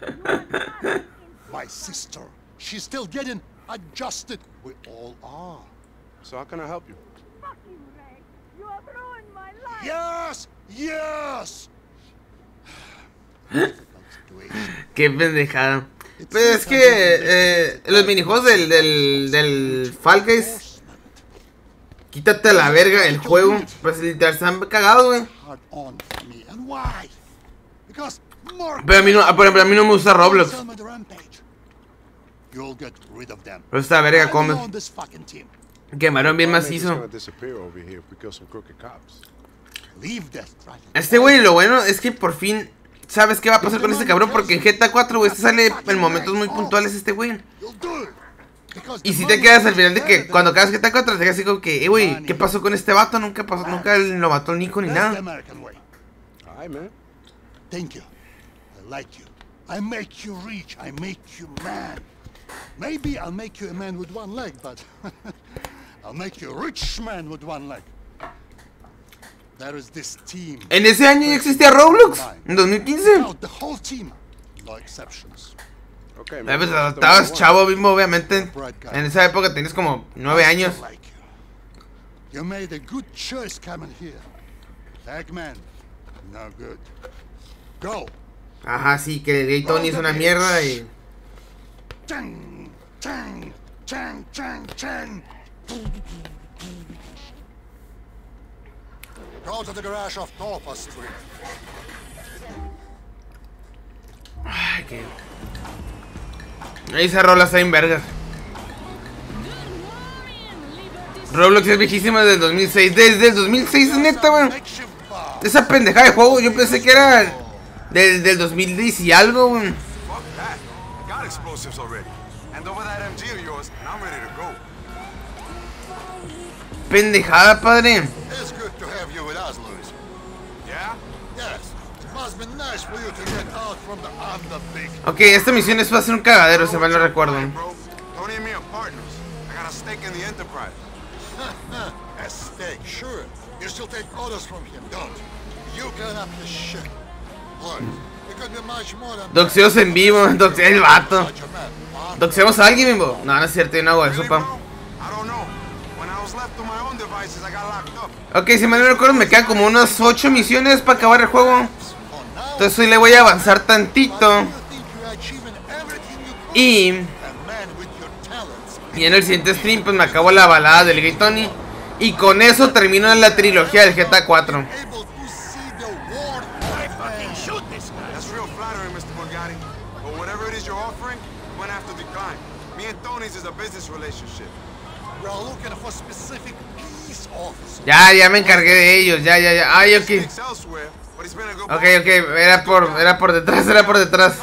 My sister. She's still getting adjusted. We all are. So how can I help you? Yes! Yes! Qué pendejada. Pero es que eh, los minijuegos del, del, del Fall Guys. Quítate a la verga el juego. Pues literal están cagados, güey. Pero a mí no, ah, por ejemplo, a mí no me gusta Roblox. Pero esta verga come. Quemaron bien macizo. Este güey, lo bueno es que por fin sabes qué va a pasar con este cabrón. Porque en GTA 4, güey, este sale en momentos muy puntuales este güey. Y si te quedas al final de que cuando acabas GTA 4 te quedas así como que, eh, güey, ¿qué pasó con este vato? Nunca pasó, nunca lo mató Nico ni nada. Thank you. I like you. I make you rich. I make you man. Maybe I'll make you a man with one leg, but I'll make you a rich man with one leg. There is this team. En ese año ya existía Roblox. En 2015. No, the whole team. No exceptions. Okay, Eh, pues, estabas chavo mismo, obviamente. En esa época tenías como nueve años. You made a good choice coming here. Eggman, no good. Go. Ajá, sí, que Gay Tony es una mierda y. Chang, chang, chang, chang, chang. Go to the garage off Tolpa Street. Ay, qué. Ahí rola está en vergas. Roblox es viejísima desde el 2006. Desde el 2006, neta, weón. Esa pendejada de juego, yo pensé que era del, del 2010 y algo, weón. Fuck that. Ok, esta misión es para hacer un cagadero, si mal no recuerdo. Doxeos en vivo, doxea el vato. ¿Doxeamos a alguien, bimbo? No, no es cierto, yo no hago eso, pa. Ok, si mal no recuerdo, me quedan como unas 8 misiones para acabar el juego. Entonces hoy le voy a avanzar tantito. Y... Y en el siguiente stream pues me acabo la balada del Gay Tony. Y con eso termino la trilogía del GTA 4. That's real flattering, Mr. Bugatti. But whatever it is you're offering, I'm gonna have to decline. Me and Tony's is a business relationship. We're looking for specific peace officer. Ya, ya me encargué de ellos, ya, ya, ya. Ay, ok. Ok, ok, era por, era por detrás, era por detrás.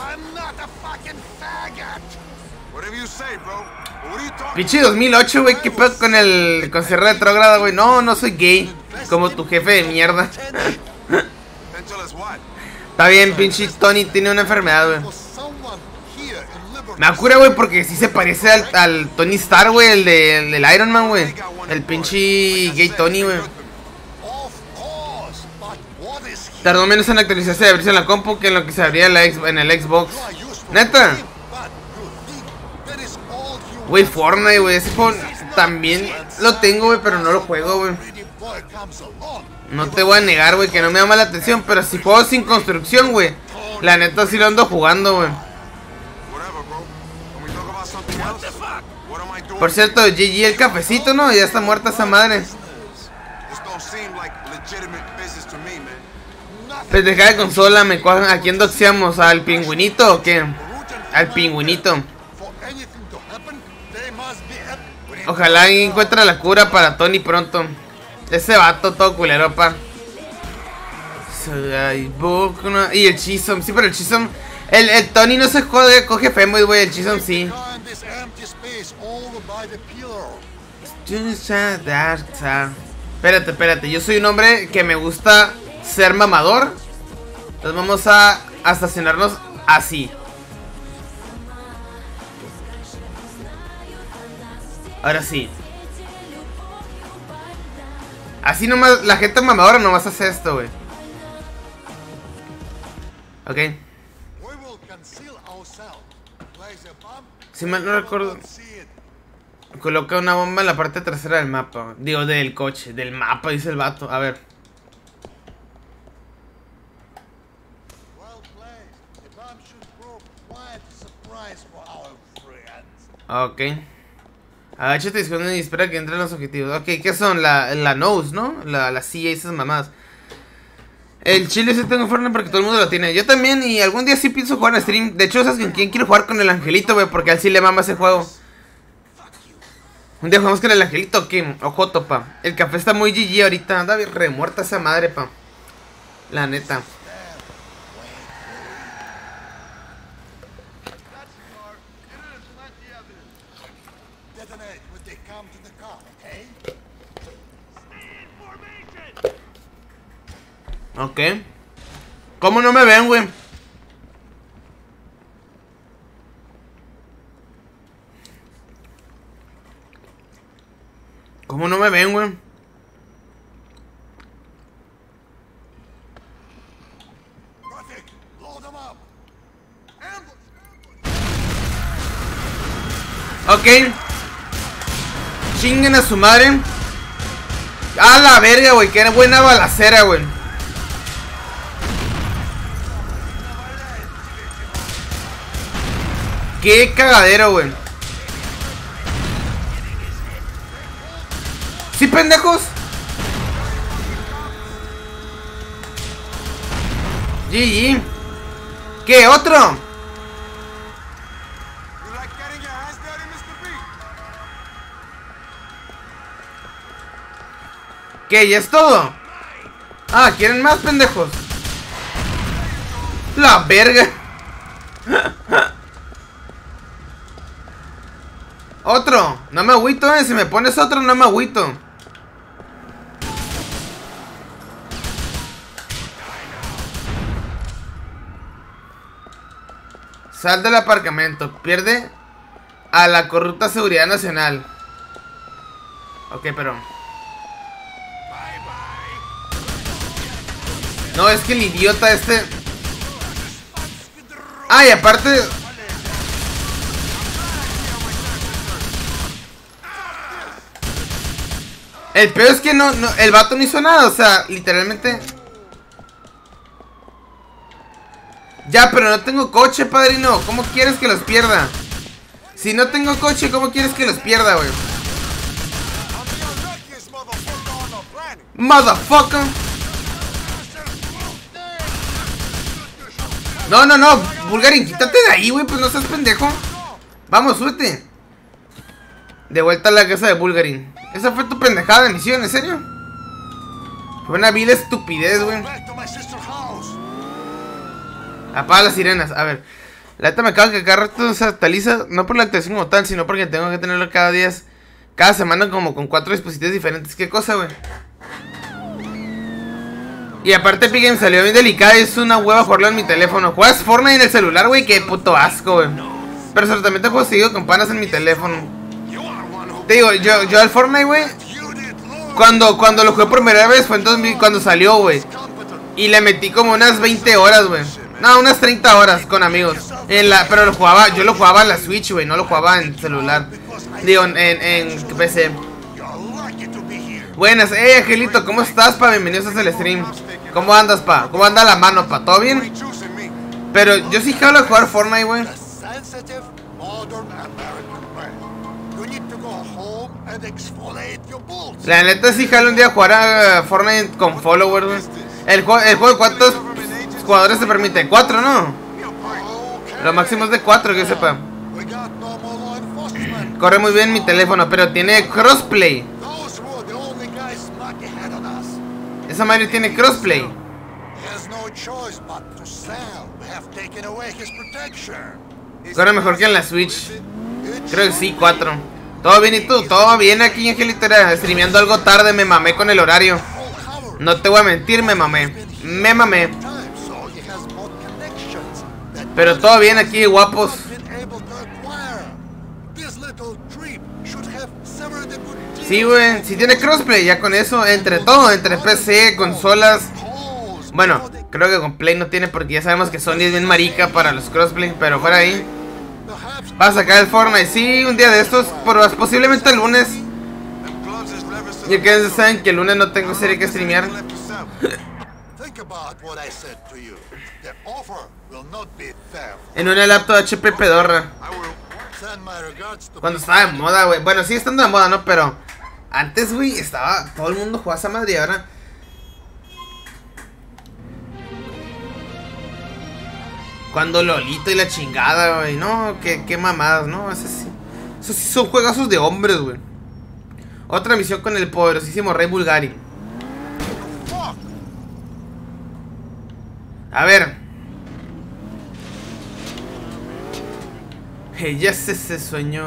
Pinche 2008, güey, ¿qué pedo con el con ser retrógrada, güey? No, no soy gay, como tu jefe de mierda. Está bien, pinche Tony tiene una enfermedad, güey. Me cura, güey, porque sí se parece al, Tony Stark, güey, el, de, el del Iron Man, güey. El pinche gay Tony, güey. Tardó menos en actualizarse de abrirse en la compu que en lo que se abría la en el Xbox. Neta. Güey, Fortnite, güey. Ese también lo tengo, güey, pero no lo juego, güey. No te voy a negar, güey, que no me llama la atención, pero si juego sin construcción, güey. La neta sí lo ando jugando, güey. Por cierto, GG el cafecito, ¿no? Ya está muerta esa madre. This don't seem like legitimate business to me, man. Pendejada de consola, me cuadran. ¿A quién doxeamos? ¿Al pingüinito o qué? Al pingüinito. Ojalá encuentre la cura para Tony pronto. Ese vato todo culero, pa. Ay, Book, no- Y el Chisom, sí, pero el Chisom. El, Tony no se jode, coge Femboy, güey. El Chisom sí. Espérate, espérate. Yo soy un hombre que me gusta ser mamador. Entonces vamos a, estacionarnos así. Ahora sí. Así nomás, la gente mamadora nomás hace esto, güey. Ok. Si mal no recuerdo. Coloca una bomba en la parte trasera del mapa. Digo, del coche. Del mapa, dice el vato. A ver. Well placed. The bomb should prove quite a surprise for our friends. Ok. Agáchate, esconde y espera que entren los objetivos. Ok, ¿qué son? La, la nose, ¿no? La, la silla y esas mamás. El chile sí tengo Fortnite porque todo el mundo lo tiene. Yo también, y algún día sí pienso jugar en stream. De hecho, ¿sabes con quién quiero jugar? Con el angelito, güey, porque al sí le mama ese juego. Un día jugamos con el angelito, ¿qué? Ojoto, pa. El café está muy GG ahorita. Anda remuerta esa madre, pa. La neta. Detonate when they come to the car, okay? Ok. ¿Cómo no me ven, güey? ¿Cómo no me ven, güey? Ok. Chinguen a su madre. A la verga, güey. Qué buena balacera, güey. Qué cagadero, güey. ¿Sí, pendejos? GG. ¿Qué? ¿Otro? ¿Qué? ¿Ya es todo? Ah, ¿quieren más pendejos? La verga. Otro. No me agüito, eh. Si me pones otro, no me agüito. Sal del aparcamiento. Pierde a la corrupta seguridad nacional. Ok, pero... No, es que el idiota este... Ay, aparte... El peor es que no, no, el vato no hizo nada, o sea, literalmente... Ya, pero no tengo coche, padrino. ¿Cómo quieres que los pierda? Si no tengo coche, ¿cómo quieres que los pierda, güey? Motherfucker. No, no, no. Bulgarin, quítate de ahí, güey. Pues no seas pendejo. Vamos, súbete. De vuelta a la casa de Bulgarin. Esa fue tu pendejada de misión, ¿en serio? Fue una vil estupidez, güey. Apaga las sirenas. A ver. La neta me acaba que cada rato se actualiza. No por la actualización como tal, sino porque tengo que tenerlo cada día. Cada semana como con cuatro dispositivos diferentes. ¿Qué cosa, güey? Y aparte Epic salió bien delicada. Es una hueva jugarlo en mi teléfono. Juegas Fortnite en el celular, güey. Qué puto asco, güey. Pero ciertamente juego seguido con panas en mi teléfono. Te digo, yo, yo al Fortnite, güey. Cuando, cuando lo jugué por primera vez fue entonces cuando salió, güey. Y le metí como unas 20 horas, güey. No, unas 30 horas con amigos. En la, pero lo jugaba, yo lo jugaba en la Switch, güey. No lo jugaba en celular. Digo, en, en, PC. Buenas, eh, Angelito, ¿cómo estás, pa? Bienvenidos a el stream. ¿Cómo andas, pa? ¿Cómo anda la mano, pa? ¿Todo bien? Pero yo sí quiero jugar Fortnite, güey. La neta sí jalo un día jugar a Fortnite con followers. El, juego, el juego cuántos jugadores te permite? Cuatro, ¿no? Lo máximo es de cuatro, que sepa. Corre muy bien mi teléfono, pero tiene crossplay. Esa madre tiene crossplay. Corre mejor que en la Switch. Creo que sí, cuatro. ¿Todo bien y tú? ¿Todo bien aquí, Angelita? Streameando algo tarde, me mamé con el horario. No te voy a mentir, me mamé. Me mamé. Pero todo bien aquí, guapos. Sí, güey. Si tiene crossplay, ya con eso. Entre todo, entre PC, consolas. Bueno, creo que con Play no tiene porque ya sabemos que Sony es bien marica para los crossplay. Pero fuera ahí. Va a sacar el Fortnite. Sí, un día de estos. posiblemente el lunes. Y que saben que el lunes no tengo serie que streamear. En una laptop HP pedorra. Cuando estaba de moda, güey. Bueno, sigue estando de moda, ¿no? Pero antes, güey, estaba. Todo el mundo jugaba esa madre y ahora. Cuando Lolito y la chingada, güey. No, qué, qué mamadas, ¿no? Esos sí, esos sí son juegazos de hombres, güey. Otra misión con el poderosísimo Rey Bulgari. A ver. Ya es ese sueño.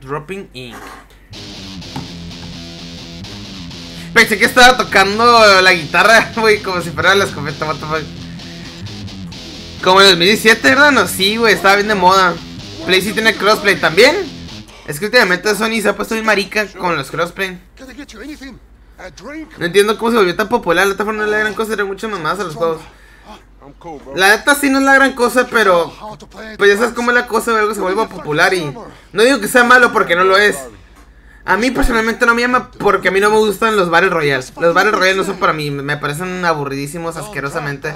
Dropping Ink. Pensé que estaba tocando la guitarra, güey, como si fuera la escopeta, what the fuck. Como en el 2017, ¿verdad? No, sí, güey, estaba bien de moda. Play sí tiene crossplay también. Es que últimamente Sony se ha puesto bien marica con los crossplay. No entiendo cómo se volvió tan popular. La neta no es la gran cosa, era mucho más a los juegos. La neta sí no es la gran cosa, pero pues ya sabes cómo es la cosa, algo se vuelve popular y no digo que sea malo porque no lo es. A mí personalmente no me llama porque a mí no me gustan los Battle Royales. Los Battle Royales no son para mí, me parecen aburridísimos asquerosamente.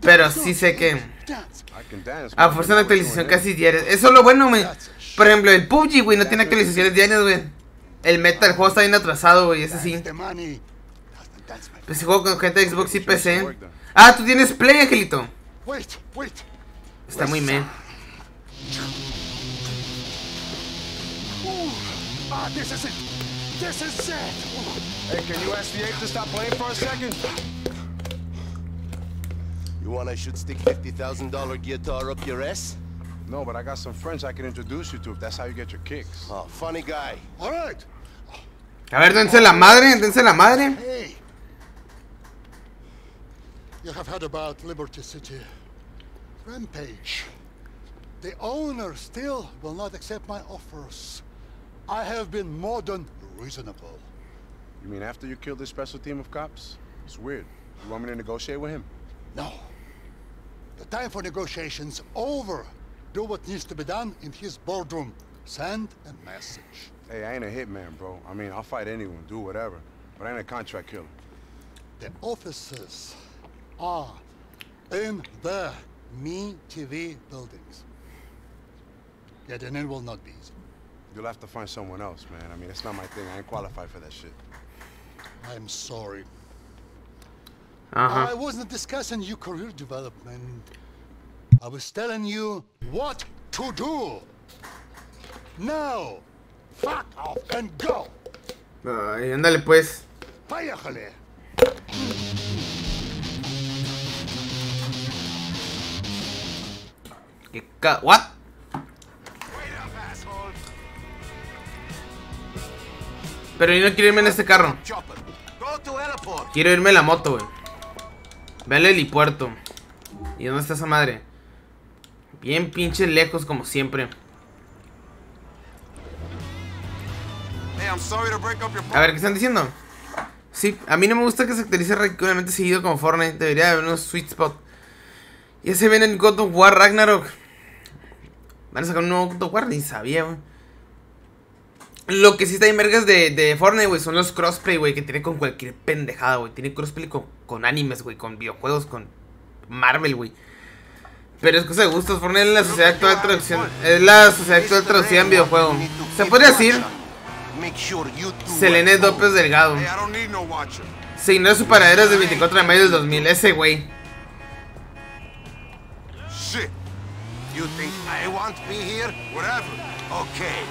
Pero sí sé que a fuerza de actualización casi diarias. Eso es lo bueno, güey. Por ejemplo, el PUBG, güey, no tiene actualizaciones diarias, güey. El meta del juego está bien atrasado, güey, ese sí. Pues si juego con gente Xbox y PC. Ah, tú tienes Play, Angelito. Está muy me. Ooh, ah, this is it. This is it. Hey, can you ask the ape to stop playing for a second? You want I should stick $50,000 guitar up your ass? No, but I got some friends I can introduce you to if that's how you get your kicks. Oh, funny guy. All right. A ver, dense la madre, dense la madre. Hey. You have heard about Liberty City. Rampage. The owner still will not accept my offers. I have been more than reasonable. You mean after you killed this special team of cops? It's weird. You want me to negotiate with him? No. The time for negotiations over. Do what needs to be done in his boardroom. Send a message. Hey, I ain't a hitman, bro. I mean, I'll fight anyone, do whatever. But I ain't a contract killer. The offices are in the Me TV buildings. Getting in will not be easy. You'll have to find someone else, man. I mean, it's not my thing. I ain't qualified for that shit. I'm sorry. Ajá. I wasn't discussing your career development. I was telling you what to do. Now, fuck off and go. Ay, ándale pues. Váyale. ¿Qué ca What? Pero yo no quiero irme en este carro. Quiero irme en la moto, güey. Ve al helipuerto. ¿Y dónde está esa madre? Bien pinche lejos como siempre. A ver, ¿qué están diciendo? Sí, a mí no me gusta que se actualice regularmente seguido como Fortnite. Debería haber unos sweet spot. Ya se viene en God of War Ragnarok. Van a sacar un nuevo God of War, ni sabía, güey. Lo que sí está en vergas de, de Fortnite, güey, son los crossplay, güey, que tiene con cualquier pendejada, güey. Tiene crossplay con, con animes, güey, con videojuegos, con Marvel, güey. Pero es cosa de gustos. Fortnite es la sociedad actual traducción. Es la sociedad actual traducida en videojuego. Se podría decir. Selene López Delgado. Se ignora su paradero desde el 24 de mayo del 2000. Ese güey. You think I want here? Whatever. Okay.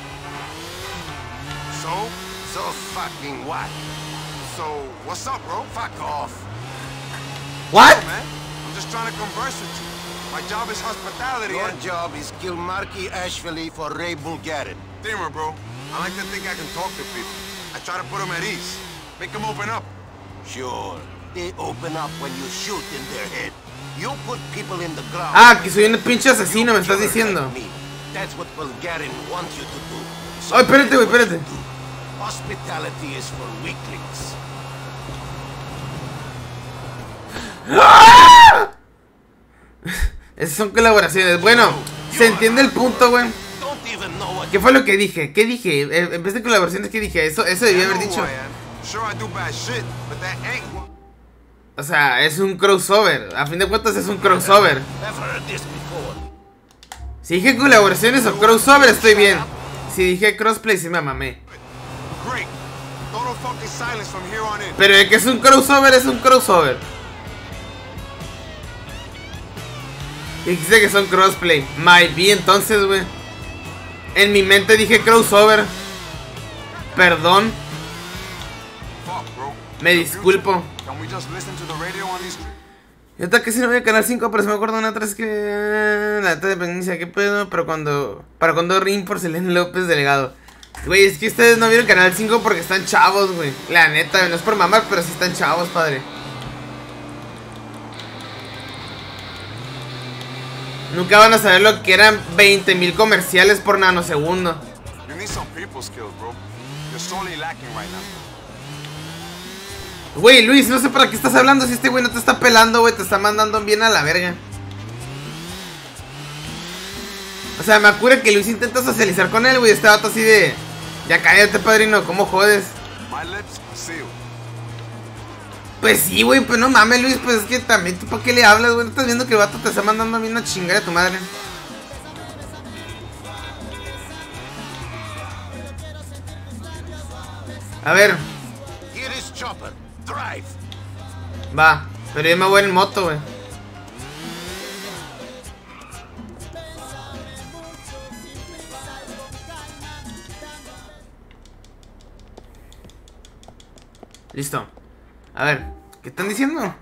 So? So fucking what? So, what's up, bro? Fuck off. What? Yo, man. I'm just trying to converse with you. My job is hospitality Your and... job is kill Marky Ashvili for Ray Bulgarin. Dimmer, bro. I like to think I can talk to people. I try to put them at ease. Make them open up. Sure. They open up when you shoot in their head. You put people in the ground. Ah, que soy un pinche asesino, me estás diciendo. That's what Bulgarin wants you to do. So Ay, espérate, güey, espérate. Hospitality is for weaklings. ¡Ah! Esas son colaboraciones. Bueno, se entiende el punto, güey. ¿Qué fue lo que dije? ¿Qué dije? Eh, En vez de colaboraciones, ¿qué dije? Eso, eso debía haber dicho. O sea, es un crossover. A fin de cuentas es un crossover. Si dije colaboraciones o crossover, estoy bien. Si dije crossplay, sí me mamé. Pero de que es un crossover, es un crossover. Dijiste que son crossplay. Might be entonces, güey. En mi mente dije crossover. Perdón. Me disculpo. Yo hasta que si no voy a Canal 5, pero se me acuerdo una vez que... La de dependencia, qué pedo, pero cuando... Para cuando Ring por Selene López Delegado. Güey, es que ustedes no vieron Canal 5 porque están chavos, güey. La neta, no es por mamar, pero sí están chavos, padre. Nunca van a saber lo que eran 20.000 comerciales por nanosegundo. You need some people skills, bro. You're sorely lacking right now. Güey, Luis, no sé para qué estás hablando si este güey no te está pelando, güey. Te está mandando bien a la verga. Sea, me acuerdo que Luis intenta socializar con él, güey. Este vato así de... Ya cállate, padrino. ¿Cómo jodes? Pues sí, güey. Pues no mames, Luis. Pues es que también tú para qué le hablas, güey. ¿No estás viendo que el vato te está mandando a chingar a tu madre? A ver, va. Pero yo me voy en moto, güey. Listo. A ver, ¿qué están diciendo?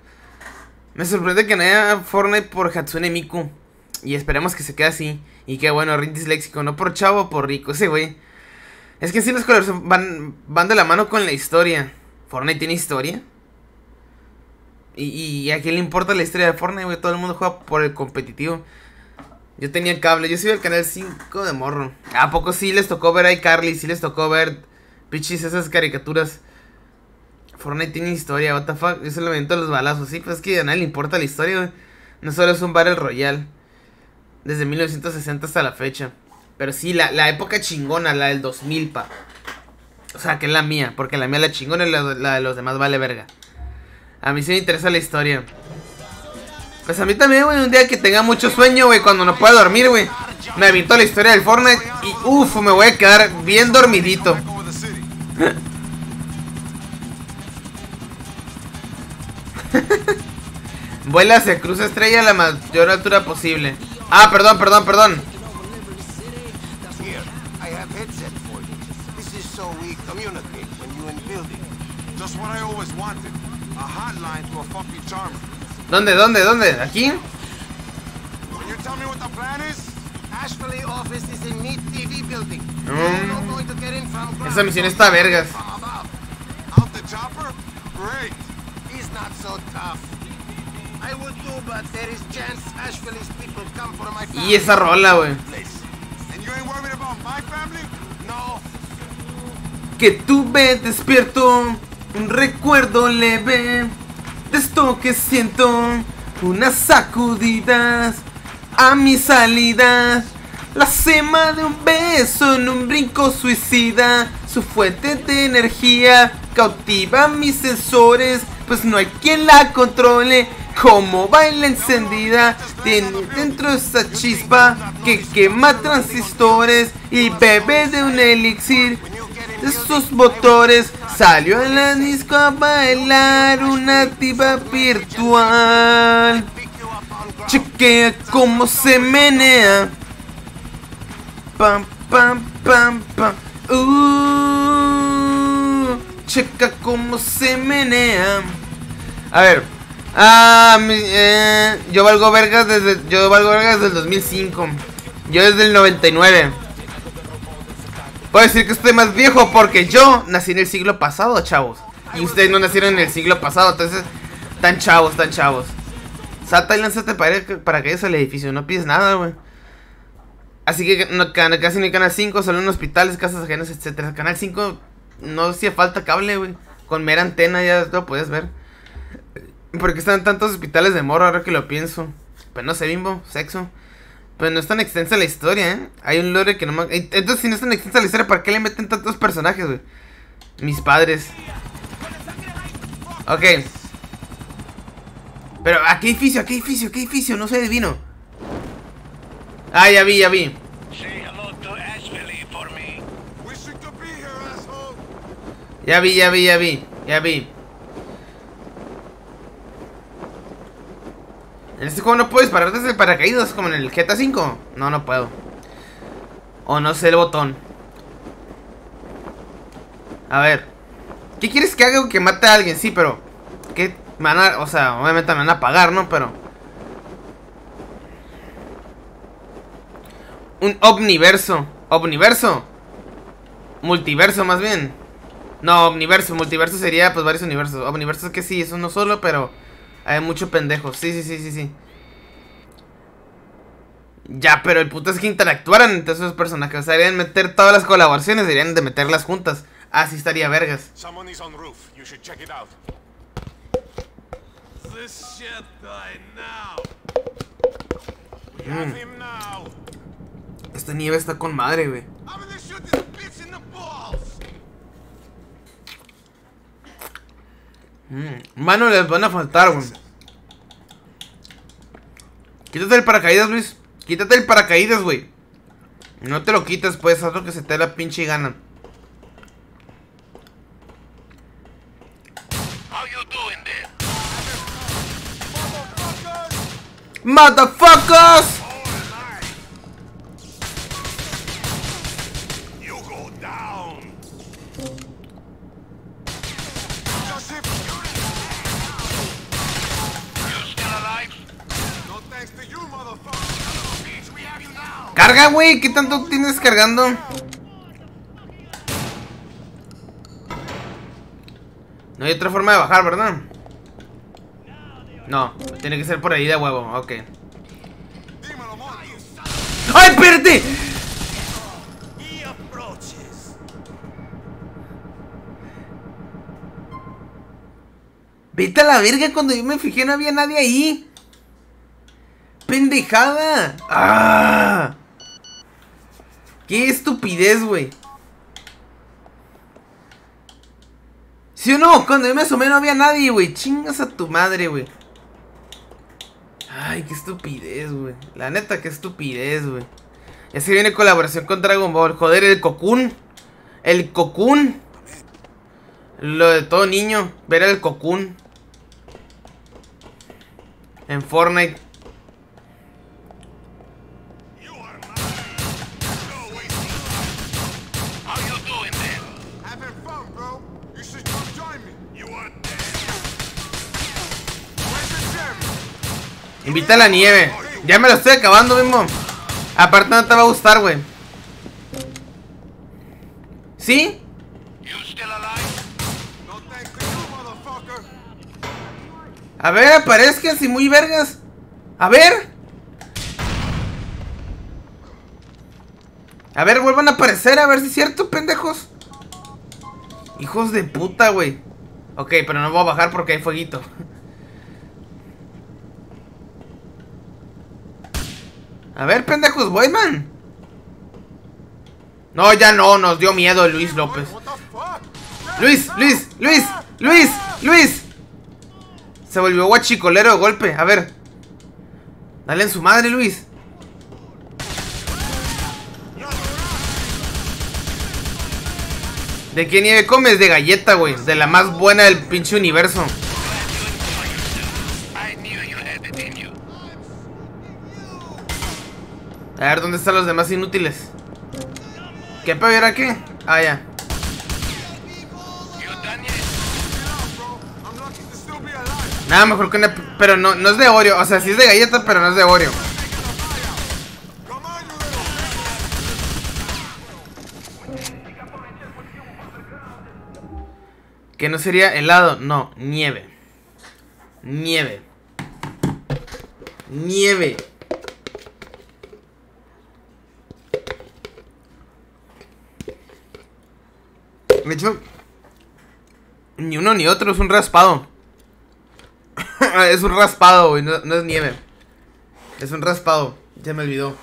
Me sorprende que no haya Fortnite por Hatsune Miku. Y esperemos que se quede así. Y que bueno, Rin disléxico, no por chavo, por rico. Ese güey. Es que sí los colores van, van de la mano con la historia. ¿Fortnite tiene historia? Y, y a quién le importa la historia de Fortnite, güey. Todo el mundo juega por el competitivo. Yo tenía cable, yo soy el canal 5 de morro. ¿A poco sí les tocó ver a iCarly? Sí les tocó ver pichis esas caricaturas. Fortnite tiene historia, what the fuck. Yo solo me invento los balazos. Sí, pues es que a nadie le importa la historia, güey. No solo es un Battle Royale. Desde 1960 hasta la fecha. Pero sí, la, la época chingona, la del 2000, pa. O sea, que es la mía. Porque la mía la chingona y la, la de los demás vale verga. A mí sí me interesa la historia. Pues a mí también, güey. Un día que tenga mucho sueño, güey. Cuando no pueda dormir, güey. Me aviento la historia del Fortnite. Y uff, me voy a quedar bien dormidito. Vuela hacia Cruz Estrella a la mayor altura posible. Ah, perdón, perdón, perdón. ¿Dónde, dónde, dónde? ¿Aquí? Mm. Esa misión está vergas. Not so tough. I would too, but there is chance Asheville's people come for my family. Y esa rola, güey. And you ain't worried about my family? No. Que tuve despierto un recuerdo leve de esto que siento, unas sacudidas a mi salida, la sema de un beso en un brinco suicida, su fuente de energía cautiva mis sensores, pues no hay quien la controle. Como baila encendida, tiene dentro esa chispa que quema transistores y bebe de un elixir de sus motores. Salió a disco a bailar una diva virtual. Chequea cómo se menea. Pam, pam, pam, pam. Uh, checa cómo se menea. A ver. Ah, eh, yo valgo vergas desde. Yo valgo vergas desde el 2005. Yo desde el 99. Puedo decir que estoy más viejo porque yo nací en el siglo pasado, chavos. Y ustedes no nacieron en el siglo pasado, entonces. Tan chavos, tan chavos. Salta y lánzate para, para que al edificio, no pides nada, güey. Así que no, casi no hay Canal 5, solo en hospitales, casas ajenas, etcétera. Canal 5 no hacía falta cable, güey. Con mera antena ya lo puedes ver. Porque están tantos hospitales de morro ahora que lo pienso. Pues no sé, bimbo, sexo. Pero no es tan extensa la historia, ¿eh? Hay un lore que no me... Entonces, si no es tan extensa la historia, ¿para qué le meten tantos personajes, güey? Mis padres. Ok. Pero, ¿a qué edificio? ¿A qué edificio? ¿A qué edificio? No sé, divino. Ah, ya vi, ya vi. Ya vi, ya vi, ya vi, ya vi. En este juego no puedes parar desde el paracaídas como en el GTA V. No, no puedo. O no sé el botón. A ver. ¿Qué quieres que haga que mate a alguien? Sí, pero... ¿Qué? Van o sea, obviamente me van a pagar, ¿no? Pero... Un omniverso. ¿Omniverso? Multiverso, más bien. No, omniverso. Multiverso sería, pues, varios universos. Omniverso es que sí, es uno solo, pero... Hay mucho pendejo. Sí, sí, sí, sí, sí. Ya, pero el puto es que interactuaran entre esos personajes. O sea, deberían meter todas las colaboraciones, deberían de meterlas juntas. Así estaría vergas. Mm. him now. Esta nieve está con madre, güey. Mm. Mano, les van a faltar, güey. Quítate el paracaídas, Luis. Quítate el paracaídas, güey. No te lo quites, pues. Haz lo que se te dé la pinche gana. Motherfuckers! Carga, güey. ¿Qué tanto tienes cargando? No hay otra forma de bajar, ¿verdad? No, tiene que ser por ahí de huevo, ok. ¡Ay, espérate! Vete a la verga, cuando yo me fijé no había nadie ahí. ¡Pendejada! ¡Ah! ¡Qué estupidez, güey! ¿Sí o no? Cuando yo me asomé no había nadie, güey. Chingas a tu madre, güey. Ay, qué estupidez, güey. La neta, qué estupidez, güey. Ya se viene colaboración con Dragon Ball. Joder, el Cocoon. El Cocoon. Lo de todo niño. Ver el Cocoon. En Fortnite. Invita a la nieve. Ya me lo estoy acabando mismo. Aparte no te va a gustar, güey. ¿Sí? A ver, aparezca así muy vergas. A ver. A ver, vuelvan a aparecer, a ver si es cierto, pendejos. Hijos de puta, güey. Ok, pero no voy a bajar porque hay fueguito. A ver, pendejos, voy, man. No, ya no, nos dio miedo Luis López. Luis, Luis, Luis, Luis, Luis. Se volvió guachicolero de golpe. A ver. Dale en su madre, Luis. ¿De qué nieve comes? De galleta, güey. De la más buena del pinche universo. A ver, ¿dónde están los demás inútiles? ¿Qué pedo era qué? Ah, ya. Nada mejor que una... Pero no, no es de Oreo. O sea, sí es de galleta, pero no es de Oreo. Que no sería helado, no, nieve. Nieve. Nieve. De hecho, ni uno ni otro es un raspado. es un raspado, güey, no, no es nieve. Es un raspado, ya me olvidó.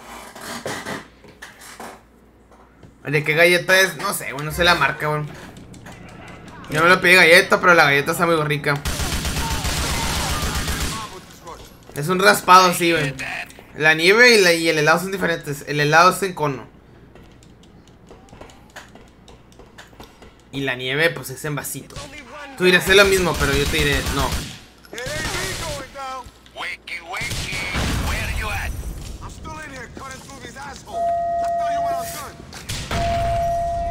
¿De qué galleta es? No sé, güey, no sé la marca, güey. Yo me lo pedí galleta, pero la galleta está muy rica. Es un raspado así, güey. La nieve y, y el helado son diferentes. El helado es en cono. Y la nieve, pues es en vasito. Tú dirás es lo mismo, pero yo te diré, no.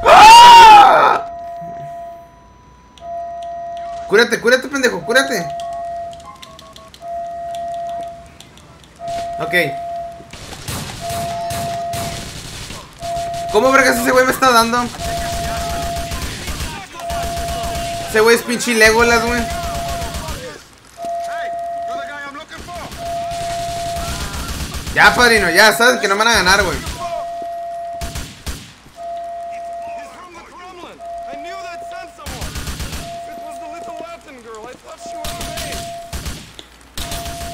¡Ah! Cúrate, cúrate, pendejo, cúrate. Ok. ¿Cómo vergas ese güey me está dando? Ese güey es pinche Legolas, güey. Ya, padrino, ya, saben que no van a ganar, güey.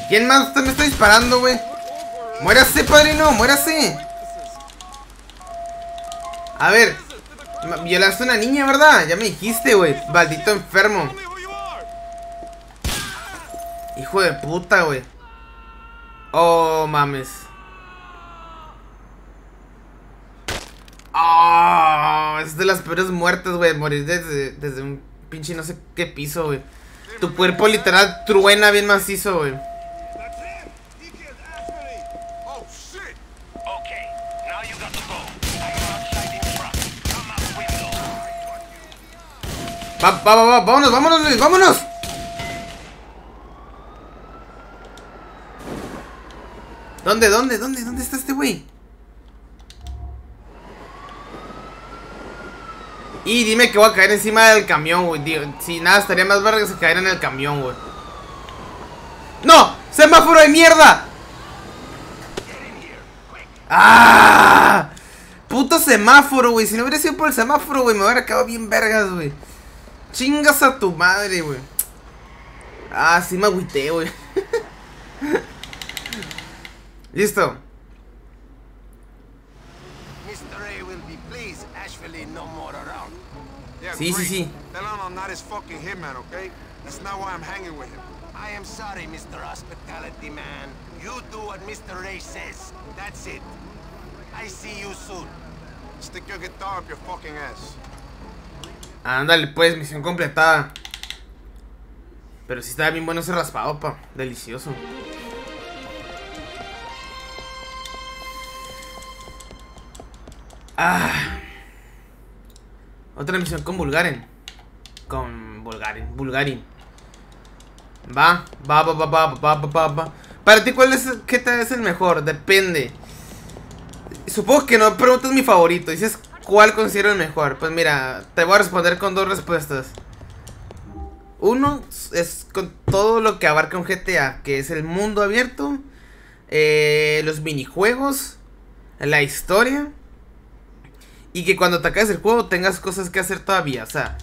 ¿Quién más me está disparando, güey? Muérase, padrino, muérase. A ver, Violaste a una niña, ¿verdad? Ya me dijiste, güey. Maldito enfermo. Hijo de puta, güey. Oh, mames. Oh, es de las peores muertes, güey. Morir desde, desde un pinche no sé qué piso, güey. Tu cuerpo literal truena bien macizo, güey. Oh, shit. Okay, now you got the. Vámonos, vámonos, Luis, vámonos. ¿Dónde, dónde, dónde, dónde está este güey? Y dime que voy a caer encima del camión, güey. Si nada, estaría más verga si caer en el camión, güey. ¡No! ¡Semáforo de mierda! ¡Ah! Puto semáforo, güey. Si no hubiera sido por el semáforo, güey, me hubiera quedado bien vergas, güey. Chingas a tu madre, güey. Ah, sí me agüité, güey. Listo. Mr. A will be pleased Asheville no more around. Yeah, Sí, sí, sí. Tell him I'm not his fucking hitman, okay? That's not why I'm hanging with him. I am sorry, Mr. Hospitality Man. You do what Mr. Ray says. That's it. I see you soon. Stick your guitar up your fucking ass. Ándale, pues, misión completada. Pero sí estaba bien bueno ese raspado, pa. Delicioso. Ah. Otra misión con Bulgaren. Con Bulgaren. Bulgarin. Va, va, va, va, va, va, va, va. Para ti, ¿cuál es, qué te es el mejor? Depende. Supongo que no preguntas mi favorito. Dices cuál considero el mejor. Pues mira, te voy a responder con dos respuestas. Uno es con todo lo que abarca un GTA, que es el mundo abierto, eh, los minijuegos, la historia. Y que cuando te acabes el juego tengas cosas que hacer todavía. O sea,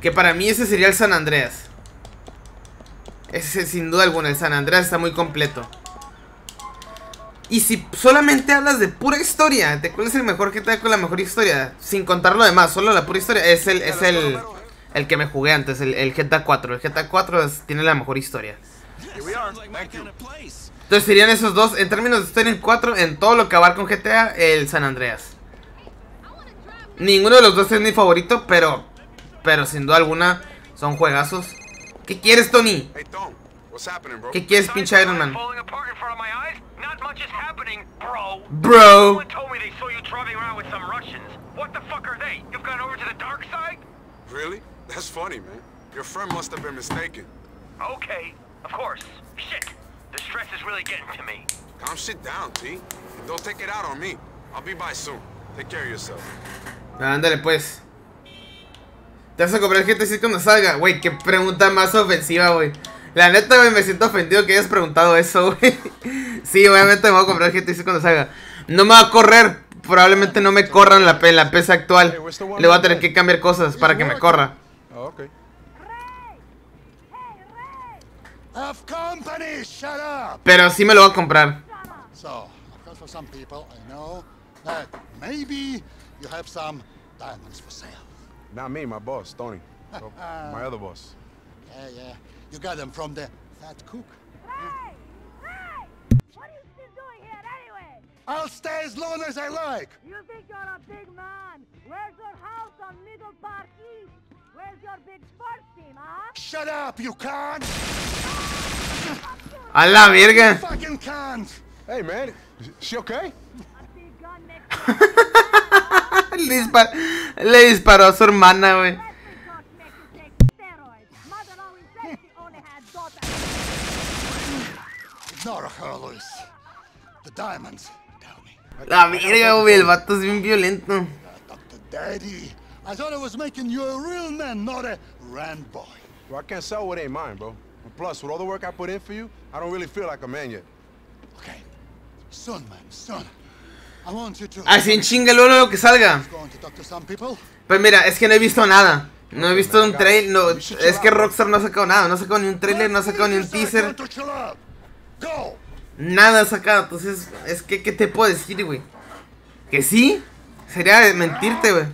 que para mí ese sería el San Andreas. Ese sin duda alguna, el San Andreas está muy completo. Y si solamente hablas de pura historia, ¿de cuál es el mejor GTA con la mejor historia? Sin contar lo demás, solo la pura historia. Es el, es el, el que me jugué antes, el, el GTA 4. El GTA 4 es- tiene la mejor historia. Entonces serían esos dos, en términos de historia en 4, en todo lo que abarca un GTA, el San Andreas. Ninguno de los dos es mi favorito, pero, pero sin duda alguna son juegazos. ¿Qué quieres, Tony? Hey, Tom. What's happening, bro? ¿Qué quieres, pinche Iron Man? Falling apart in front of my eyes? Not much is happening, bro. Bro. Someone told me they saw you driving around with some Russians. What the fuck are they? You've gone over to the dark side? Really? That's funny, man. Your friend must have been mistaken. Okay, of course. Shit. The stress is really getting to me. Calm shit down, T. And don't take it out on me. I'll be by soon. Take care of yourself. Ándale, pues. ¿Te vas a comprar el GTA 6 cuando salga? Güey, qué pregunta más ofensiva, güey. La neta, güey, me siento ofendido que hayas preguntado eso, güey. Sí, obviamente me voy a comprar 6 cuando salga. No me va a correr. Probablemente no me corran la, P- la PC actual. Le voy a tener que cambiar cosas para que me corra. Oh! Pero sí me lo voy a comprar. So, of course, for some people, I know that maybe you have some diamonds for sale. Not me, my boss, Tony. My other boss. Yeah, yeah. You got them from the fat cook. What is this doing here anyway? I'll stay as long as I like. You think you're a big man? Where's your house on Middle Park East? Where's your big sports team, huh? Shut up, you can't! A la verga. Fucking can't! Hey, man. She okay? le, dispar- le disparó a su hermana, güey. La verga, güey. El vato es bien violento. Daddy, I thought I was making you a real man, not a rand boy. Well, I can't sell what ain't mine, bro. And plus, with all the work I put in for you, I don't really feel like a man yet. Okay. Son, man, son. I want you to... Así en chinga luego lo que salga. Going to talk to some people. Pues mira, es que no he visto nada. No he visto un trailer. No, es que Rockstar no ha sacado nada. No ha sacado ni un trailer, no ha sacado ni un teaser. Nada sacado. Entonces, es que, ¿qué te puedo decir, güey? ¿Que sí? Sería mentirte, güey.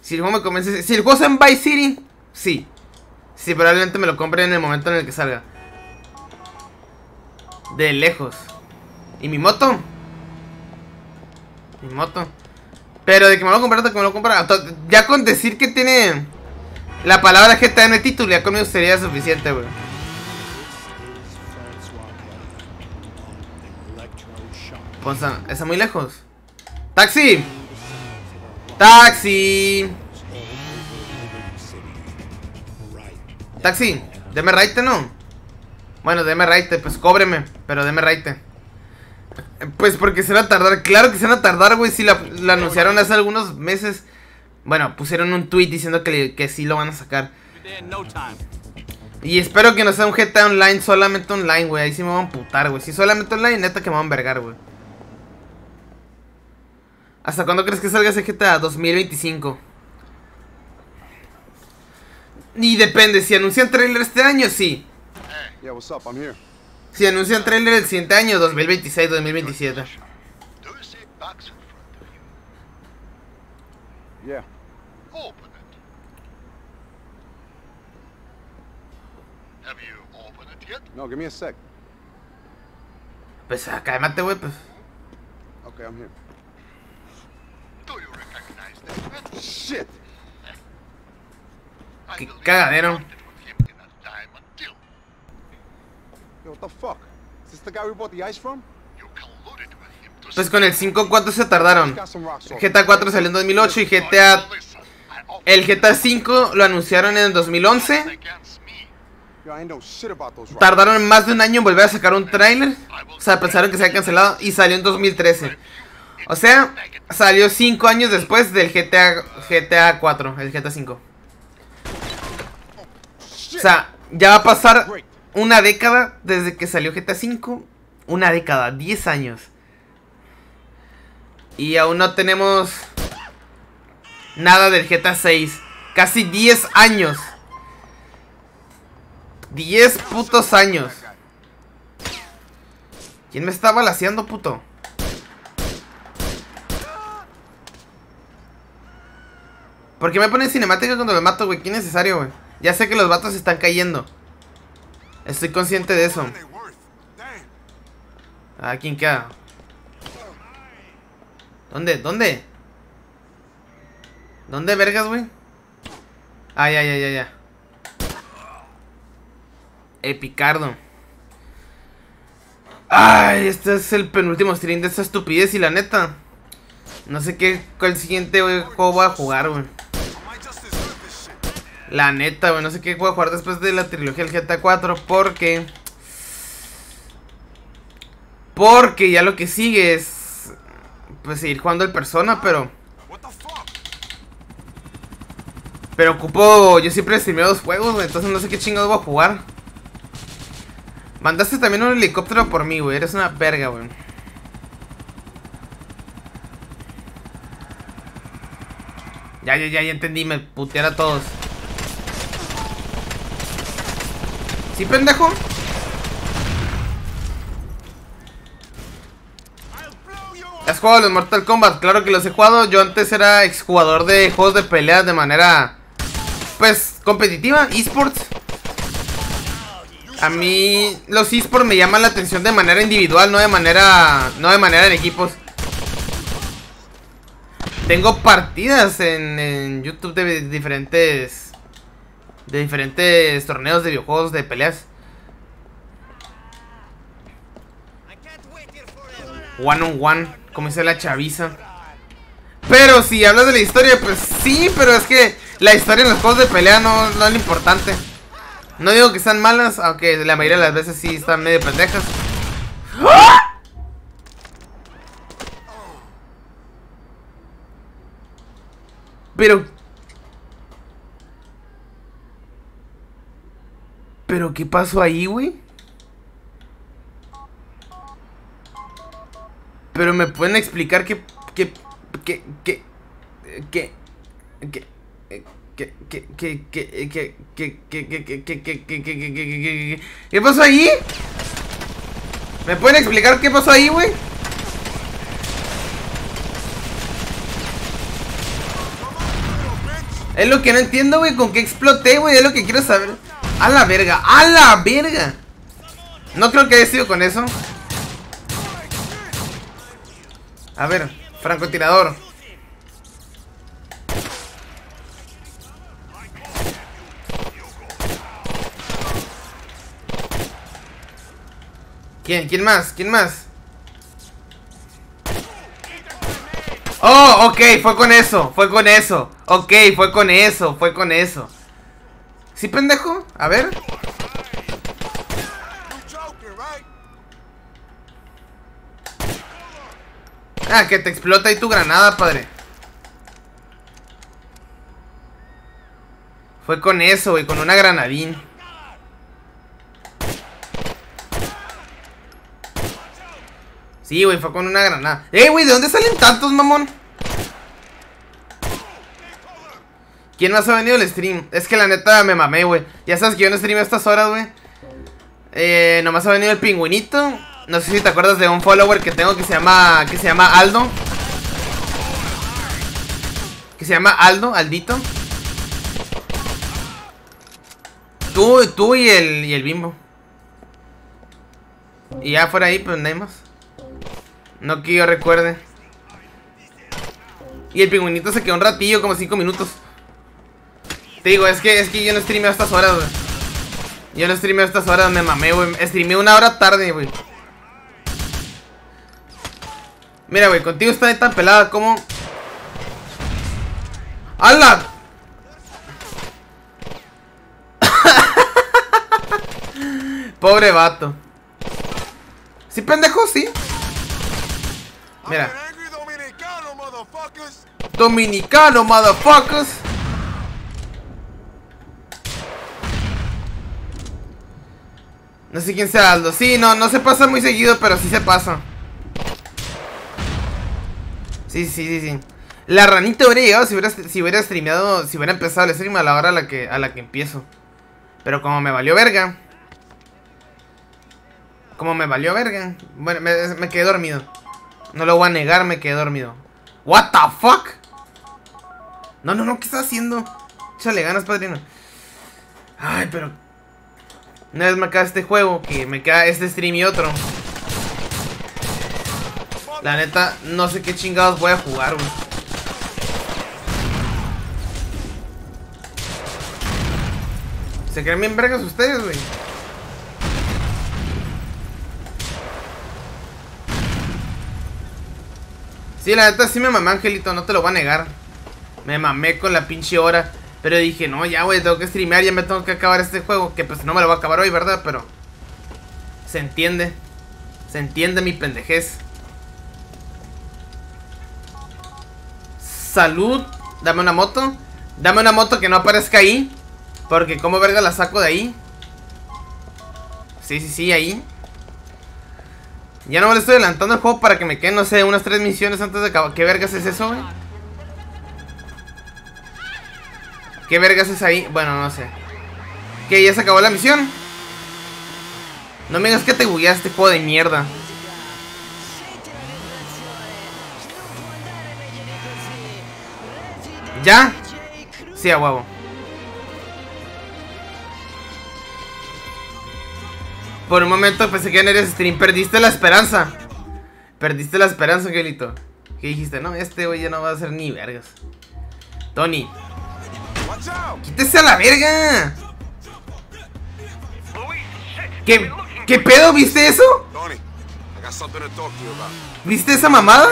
Si el juego me convence. Si el juego en Vice City, sí. Sí, probablemente me lo compre en el momento en el que salga. De lejos. ¿Y mi moto? Mi moto. Pero de que me lo comprar, que me lo comprar. Ya con decir que tiene la palabra GTA en el título, ya conmigo sería suficiente, güey. Ponza, está muy lejos. ¡Taxi! ¡Taxi! Taxi, deme raite, ¿no? Bueno, deme raite, pues cóbreme, pero deme raite. Pues porque se van a tardar, claro que se van a tardar, güey, si la, anunciaron hace algunos meses. Bueno, pusieron un tweet diciendo que, sí lo van a sacar. Y espero que no sea un GTA Online, solamente online, güey. Ahí sí me van a putar, güey. Si solamente online, neta que me van a envergar, güey. ¿Hasta cuándo crees que salga ese GTA? 2025. Y depende, si anuncian trailer este año, sí. Yeah, what's up? I'm here. Si anuncian trailer el siguiente año, 2026, 2027. Yeah. Open it. Have you opened it yet? No, give me a sec. Pues ah, cálmate, güey, pues. Okay, I'm here. Do you recognize that? Shit! Qué cagadero. Yo, what the fuck? Is this the guy we bought the ice from? Pues con el 5, ¿cuánto se tardaron? GTA 4 salió en 2008 y GTA... El GTA 5 lo anunciaron en 2011. Those rocks. Tardaron más de un año en volver a sacar un tráiler. O sea, pensaron que se había cancelado y salió en 2013. O sea, salió 5 años después del GTA, GTA 4, el GTA 5. O sea, ya va a pasar una década desde que salió GTA 5. Una década, 10 años. Y aún no tenemos nada del GTA 6. Casi 10 años. 10 putos años. ¿Quién me está balaseando, puto? ¿Por qué me ponen cinemática cuando me mato, güey? ¿Qué necesario, güey? Ya sé que los vatos están cayendo. Estoy consciente de eso. Ah, ¿quién queda? ¿Dónde? ¿Dónde? ¿Dónde, vergas, güey? Ah, ya, ya, ya, ya. Epicardo. Ay, este es el penúltimo stream de esta estupidez y la neta. No sé qué, cuál siguiente juego voy a jugar, güey. La neta, güey, no sé qué voy a jugar después de la trilogía del GTA 4 porque... Porque ya lo que sigue es... Pues seguir jugando el Persona, pero... Pero ocupo... Yo siempre streameo dos juegos, güey, entonces no sé qué chingados voy a jugar. Mandaste también un helicóptero por mí, güey, eres una verga, güey. Ya, ya, ya, ya entendí, me putear a todos. ¿Sí, pendejo? ¿Has jugado los Mortal Kombat? Claro que los he jugado. Yo antes era exjugador de juegos de peleas de manera... Pues, competitiva, esports. A mí los esports me llaman la atención de manera individual, no de manera... No de manera en equipos. Tengo partidas en, en YouTube de diferentes... De diferentes torneos de videojuegos de peleas. One on one, como dice la chaviza. Pero si hablas de la historia, pues sí, pero es que la historia en los juegos de pelea no, no es lo importante. No digo que sean malas, aunque la mayoría de las veces sí están medio pendejas. Pero... ¿Pero qué pasó ahí, güey? Pero me pueden explicar qué... qué... qué... qué... qué... qué... ¿Qué, qué, qué, qué, qué, qué, qué, qué, qué, qué, qué, qué, pasó ahí? ¿Me pueden explicar qué pasó ahí, güey? Es lo que no entiendo, güey, con qué exploté, güey, es lo que quiero saber. A la verga, a la verga. No creo que haya sido con eso. A ver, francotirador. ¿Quién? ¿Quién más? ¿Quién más? Oh, ok, fue con eso, fue con eso Ok, fue con eso, fue con eso ¿Sí, pendejo? A ver. Ah, que te explota ahí tu granada, padre. Fue con eso, güey, con una granadín. Sí, güey, fue con una granada. ¡Ey, güey! ¿De dónde salen tantos, mamón? ¿Quién más ha venido al stream? Es que la neta me mamé, güey. Ya sabes que yo no stream a estas horas, güey. Eh, nomás ha venido el pingüinito. No sé si te acuerdas de un follower que tengo que se llama. Que se llama Aldo. Que se llama Aldo, Aldito. Tú, tú y el, y el bimbo. Y ya fuera ahí, pues hay más. No que yo recuerde. Y el pingüinito se quedó un ratillo, como 5 minutos. Te digo, es que, es que yo no streameo a estas horas, güey. Yo no streameo a estas horas, me mamé, güey. Streamé una hora tarde, güey. Mira, güey, contigo está tan pelada como... ¡Hala! Pobre vato. ¿Sí, pendejo? Sí. Mira. Dominicano, motherfuckers. No sé quién sea Aldo. Sí, no, no se pasa muy seguido, pero sí se pasa. Sí, sí, sí, sí. La ranita hubiera llegado si hubiera, si hubiera streameado, si hubiera empezado el stream a la hora a la que, a la que empiezo. Pero como me valió verga. Como me valió verga. Bueno, me, me quedé dormido. No lo voy a negar, me quedé dormido. What the fuck? No, no, no, ¿qué estás haciendo? Échale ganas, padrino. Ay, pero... Una vez me acaba este juego, que me queda este stream y otro. La neta, no sé qué chingados voy a jugar, güey. ¿Se creen bien vergas ustedes, güey? Sí, la neta sí me mamé, Angelito, no te lo voy a negar. Me mamé con la pinche hora. Pero dije, no, ya, güey, tengo que streamear, ya me tengo que acabar este juego. Que pues no me lo voy a acabar hoy, ¿verdad? Pero... Se entiende. Se entiende mi pendejez. Salud. Dame una moto. Dame una moto que no aparezca ahí. Porque como verga la saco de ahí. Sí, sí, sí, ahí. Ya no me le estoy adelantando el juego para que me queden, no sé, unas tres misiones antes de acabar. ¿Qué vergas es eso, güey? ¿Qué vergas es ahí? Bueno, no sé. ¿Qué? ¿Ya se acabó la misión? No me digas que te bugueaste, juego de mierda. ¿Ya? Sí, a huevo. Por un momento pensé que no eres stream. Perdiste la esperanza. Perdiste la esperanza, Angelito. ¿Qué dijiste? No, este güey ya no va a hacer ni vergas. Tony. ¡Quítese a la verga! ¿Qué, ¿Qué pedo? ¿Viste eso? ¿Viste esa mamada?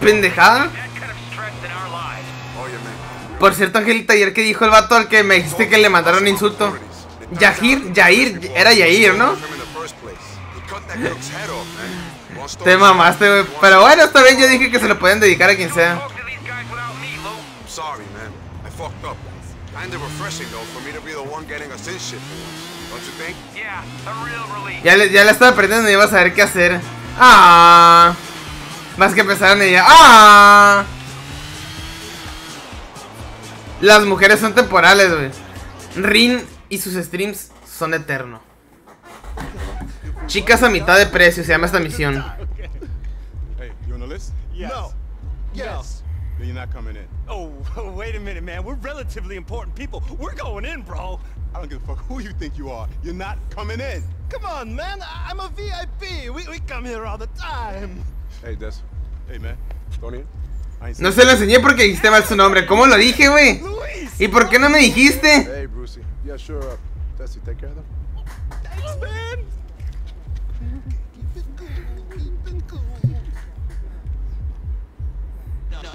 ¿Pendejada? Por cierto, Angelita, ayer que dijo el vato al que me dijiste que le mandaron insulto. Yahir, Yair, era Yair, ¿no? Te mamaste, güey. Pero bueno, esta vez yo dije que se lo pueden dedicar a quien sea. Ya le, ya le estaba perdiendo y iba a saber qué hacer. Ah. Más que empezaron ella. Ah. Las mujeres son temporales, güey. Rin y sus streams son eternos. Chicas a mitad de precio, se llama esta misión. Hey, you the list? Yes. No. Yes. Then you're not coming in. Oh, wait a minute, man. We're relatively important people. We're going in, bro. I don't give a fuck who you think you are. You're not coming in. Come on, man. I'm a VIP. We, we come here all the time. Hey, Des. Hey, man. Tony. No se lo enseñé porque dijiste mal su nombre. ¿Cómo lo dije, güey? ¿Y por qué no me dijiste? Hey, Brucey. Yeah, sure. Uh, Desi, take care of them. Thanks, man.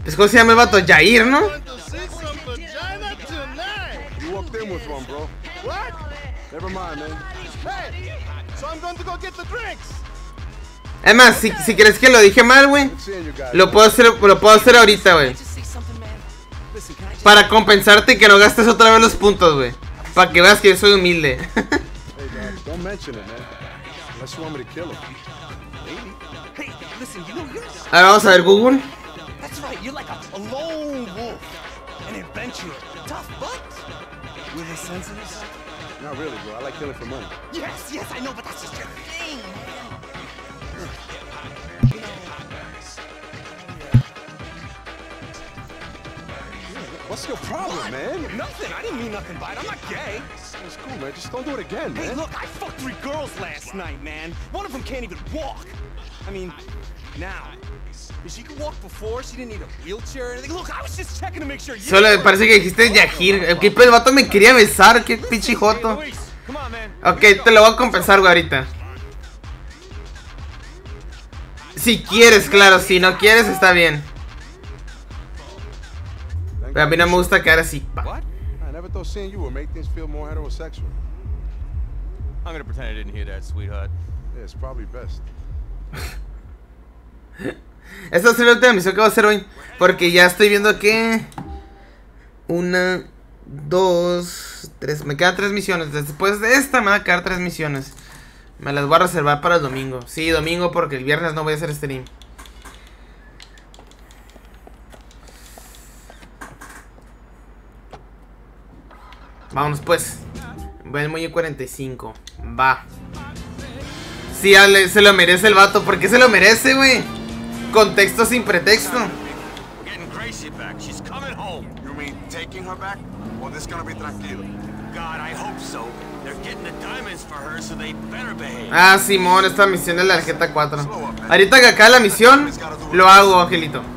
Pues, ¿Cómo se llama el vato? Jair, ¿no? Además, si, si crees que lo dije mal, güey, lo puedo hacer, lo puedo hacer ahorita, güey. Para compensarte y que no gastes otra vez los puntos, güey. Para que veas que yo soy humilde. Unless you want me to kill him. Hey, listen, you know you're. A ver, vamos a ver Google. That's right, you're like a, a lone wolf, an adventurer, tough but with a sense of yourself. Not really, bro. I like killing for money. Yes, yes, I know, but that's just your thing, man. What's your problem, man? Nothing. I didn't mean nothing by it. I'm not gay. It's cool, man. Just don't do it again, man. Hey, look, I fucked three girls last night, man. One of them can't even walk. I mean, now. She could walk before, she didn't need a wheelchair or anything. Look, I was just checking to make sure you. Solo me parece que dijiste Yahir. El que el vato me quería besar. Qué pinche joto. Come on, man. Ok, te lo voy a compensar, güey, ahorita. Si quieres, claro. Si no quieres, está bien. Pero a mí no me gusta quedar así. pa. I never thought seeing you would make things feel more heterosexual. I'm gonna pretend I didn't hear that, sweetheart. Yeah, it's probably best. Esta va a ser la última misión que voy a hacer hoy. Porque ya estoy viendo que. Una, dos, tres. Me quedan tres misiones. Después de esta me van a quedar tres misiones. Me las voy a reservar para el domingo. Sí, domingo porque el viernes no voy a hacer stream. Vámonos pues. Voy al muelle 45. Va. Sí, Ale, se lo merece el vato. ¿Por qué se lo merece, güey? Contexto sin pretexto. We're getting Gracie back. She's coming home. You mean taking her back? Or this gonna be tranquilo? God, I hope so. They're getting the diamonds for her, so they better behave. Ah, Simón, esta misión es la tarjeta 4. Ahorita que acá la misión, lo hago, Angelito.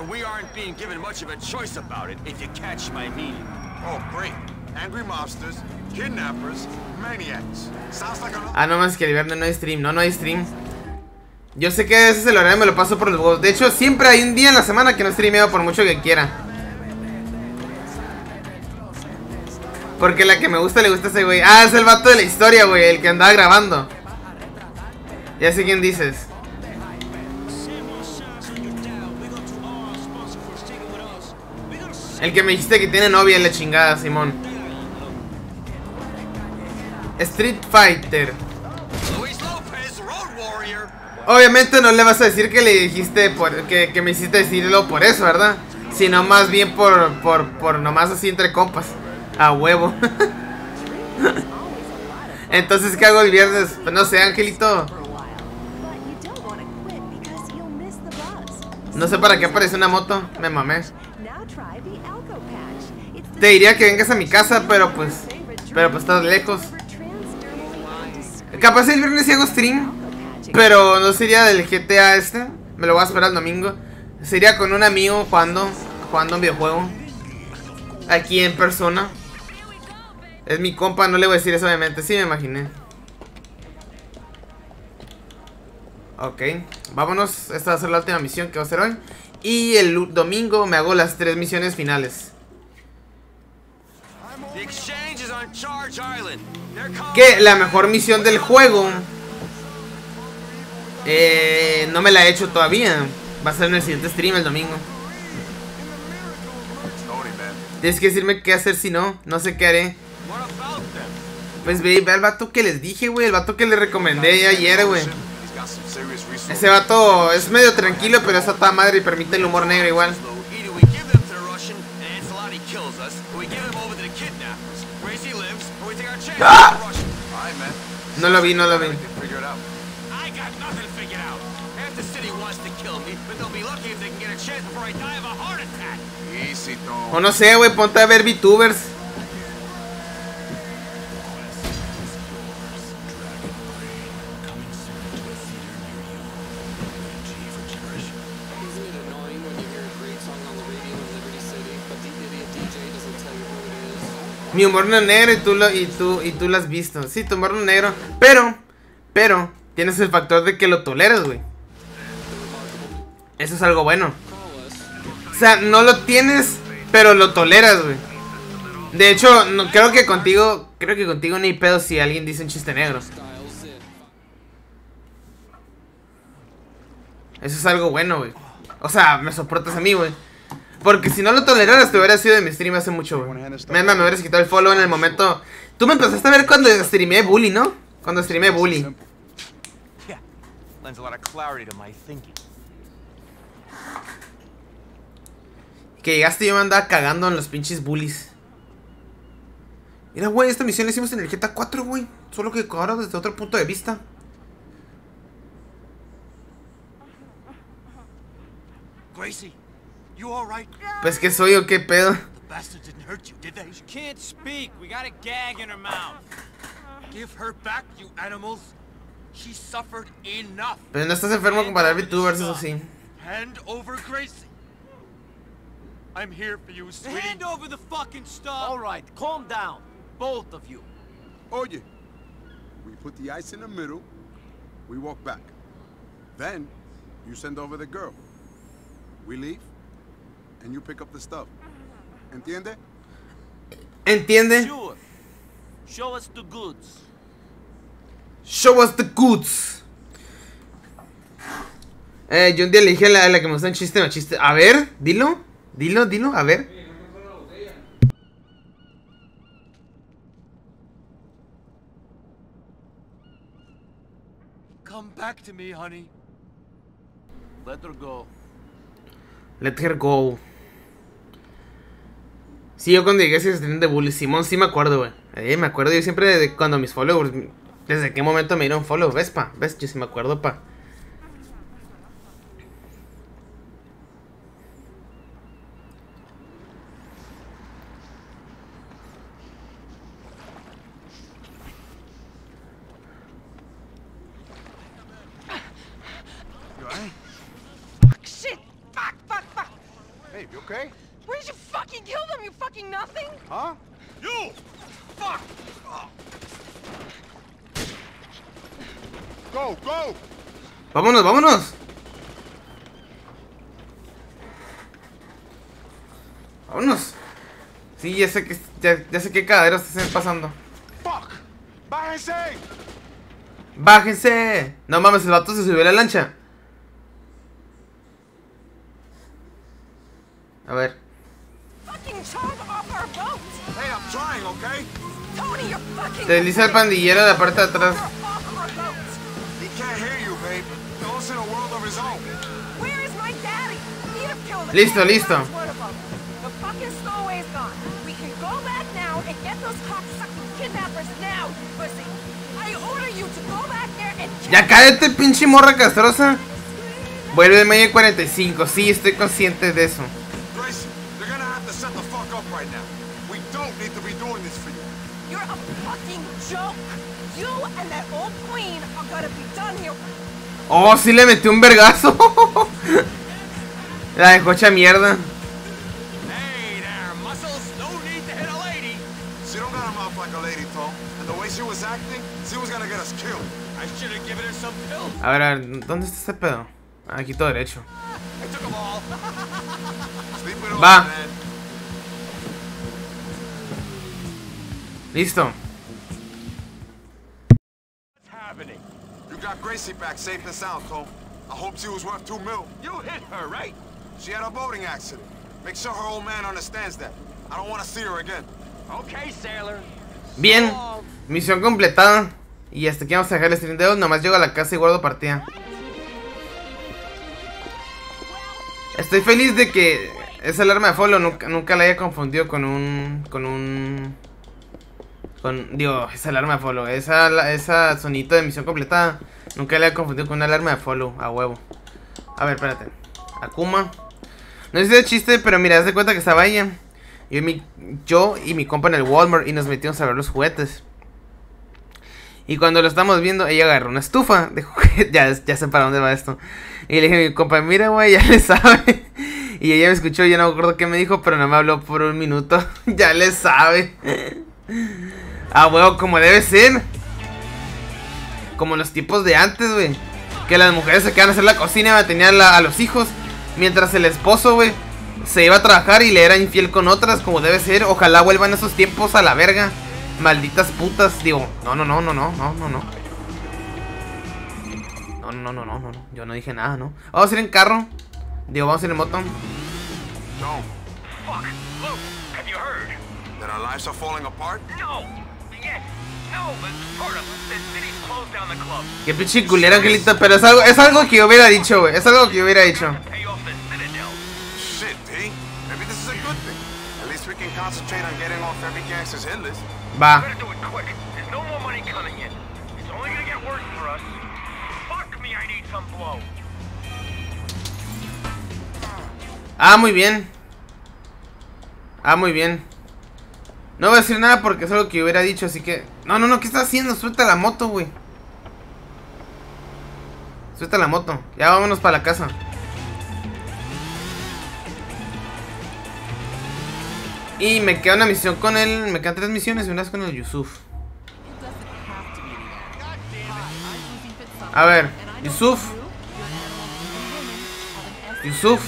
And we aren't being given much of a choice about it, if you catch my meaning. Oh, great. Angry mobsters, kidnappers, maniacs. Sounds like a... Ah, no más que el viernes no hay stream. No, no hay stream. Yo sé que ese es el horario, me lo paso por los huevos. De hecho, siempre hay un día en la semana que no streameo por mucho que quiera. Porque la que me gusta le gusta a ese güey. Ah, es el vato de la historia, güey. El que andaba grabando. Ya sé quién dices. El que me dijiste que tiene novia en la chingada, Simón. Street Fighter. Obviamente no le vas a decir que le dijiste por, que, que me hiciste decirlo por eso, ¿verdad? Sino más bien por, por, por nomás así entre compas. A huevo. Entonces, ¿qué hago el viernes? Pues no sé, Angelito. No sé para qué aparece una moto. Me mamé. Te diría que vengas a mi casa, pero pues. Pero pues estás lejos. Capaz el viernes sí hago stream. Pero no sería del GTA este. Me lo voy a esperar el domingo. Sería con un amigo jugando. Jugando un videojuego. Aquí en persona. Es mi compa, no le voy a decir eso obviamente. Sí, me imaginé. Ok, vámonos. Esta va a ser la última misión que va a hacer hoy. Y el domingo me hago las tres misiones finales. The exchange is on Charge Island. They're coming. Que la mejor misión del juego eh, no me la he hecho todavía. Va a ser en el siguiente stream el domingo. Tienes que decirme qué hacer si no. No sé qué haré. Pues ve, ve al vato que les dije, güey. El vato que le recomendé ayer, güey. Ese vato es medio tranquilo, pero esa toda madre y permite el humor negro igual. Of a heart attack. Easy, Tom. O no sé, güey, ponte a ver VTubers. Mi humor no es negro y tú lo, y tú y tú lo has visto. Sí, tu humor no es negro, pero Pero tienes el factor de que lo toleras, güey. Eso es algo bueno. O sea, no lo tienes, pero lo toleras, güey. De hecho, no, creo que contigo, creo que contigo ni pedo si alguien dice un chiste negro. Eso es algo bueno, güey. O sea, me soportas a mí, güey. Porque si no lo toleraras, te hubiera sido de mi stream hace mucho, güey. Me, me hubieras quitado el follow en el momento. Tú me empezaste a ver cuando streameé Bully, ¿no? Cuando streameé Bully. Yeah, lends a lot of clarity to my thinking. Que llegaste y yo me andaba cagando en los pinches bullies. Mira, güey, esta misión la hicimos en el GTA 4, güey. Solo que ahora desde otro punto de vista. Gracie? Pues que soy o qué pedo. The bastard didn't hurt you, did they? She can't speak. We got a gag in her mouth. Give her back, you animals. She suffered enough. Pero no estás enfermo como para VTubers, eso sí. Hand over Gracie. I'm here for you, sweetie. Hand over the fucking stuff. All right, calm down, both of you. Oye, we put the ice in the middle, we walk back. Then, you send over the girl. We leave, and you pick up the stuff. ¿Entiende? ¿Entiende? Sure. Show us the goods. Show us the goods. Eh, yo un día le dije a la, a la que me gustó un chiste machista. A ver, dilo, dilo, dilo, a ver. Come back to me, honey. Let her go. Let her go. Sí, yo cuando llegué a ese de Bully, Simón, sí me acuerdo, güey. Eh, me acuerdo yo siempre cuando mis followers, desde qué momento me dieron follow, ¿ves, pa? ¿Ves? Yo sí me acuerdo, pa. You alright? Fuck, shit! Fuck, fuck, fuck! Hey, you okay? Where did you fucking kill them, you fucking nothing? Huh? You! Fuck! Go, go! Vámonos, vámonos. Vámonos. Sí, ya sé que caderos se están pasando. Fuck! ¡Bájense! Bájense. No mames, el vato se subió a la lancha. A ver. Fucking chomp off our boat! Hey, I'm trying, okay? Tony, you're fucking. Se desliza el pandillero de la parte de atrás. He can't hear you, babe. He's in a world of his own. Where is my daddy? He'd have killed the Listo, listo. And get those cocksucking kidnappers now, you pussy. I order you to go back there and Ya cállate, pinche morra castrosa. Vuelve media 45. Sí, estoy consciente de eso. Gracie, you're gonna have to shut the fuck up right now. We don't need to be doing this for you. You're a fucking joke. You and that old queen are gonna be done here. Oh, sí le metió un vergazo. La dejó hecha mierda. She was acting, she was gonna get us killed. I should have given her some pills. A ver, a ver, ¿dónde está este pedo? Ah, Aquí todo derecho. I took them all. Sleep it off, Va. man. Listo. happening? You got Gracie back safe and sound, Cole. I hope she was worth two mil. You hit her, right? She had a boating accident. Make sure her old man understands that. I don't want to see her again. Okay, sailor. Bien. Misión completada. Y hasta aquí vamos a dejar el stream de hoy. Nomás llego a la casa y guardo partida. Estoy feliz de que esa alarma de follow nunca, nunca la haya confundido con un... Con un... Con, digo, esa alarma de follow. Esa, esa sonito de misión completada. Nunca la haya confundido con una alarma de follow. A huevo. A ver, espérate. Akuma. No es de chiste, pero mira, haz de cuenta que estaba ella. Y, mi, yo y mi compa en el Walmart y nos metimos a ver los juguetes. Y cuando lo estamos viendo, ella agarró una estufa de juguete. Ya, ya sé para dónde va esto. Y le dije a mi compa, mira, güey, ya le sabe. Y ella me escuchó, ya no me acuerdo qué me dijo, pero no me habló por un minuto. ya le sabe. Ah, huevo, como debe ser. Como los tipos de antes, güey. Que las mujeres se quedan a hacer la cocina y mantenían a los hijos. Mientras el esposo, güey, se iba a trabajar y le era infiel con otras, como debe ser. Ojalá vuelvan esos tiempos a la verga. Malditas putas, digo. No, no, no, no, no, no, no, no. No, no, no, no, no, no. Yo no dije nada, ¿no? Vamos a ir en carro. Digo, vamos a ir en moto. No. Fuck. Luke, have you heard? That our lives are falling apart? No. Part of city's down the club. Qué pinche culera, Angelita, pero es algo, es algo que yo hubiera dicho, güey. Es algo que yo hubiera dicho. Concentrate on getting off every gangster's hit list. Va. Ah, muy bien. Ah, muy bien. No voy a decir nada porque es algo que hubiera dicho, así que... No, no, no, ¿qué estás haciendo? Suelta la moto, güey. Suelta la moto. Ya vámonos para la casa. Y me queda una misión con él. Me quedan tres misiones y una es con el Yusuf. A ver, Yusuf. Yusuf.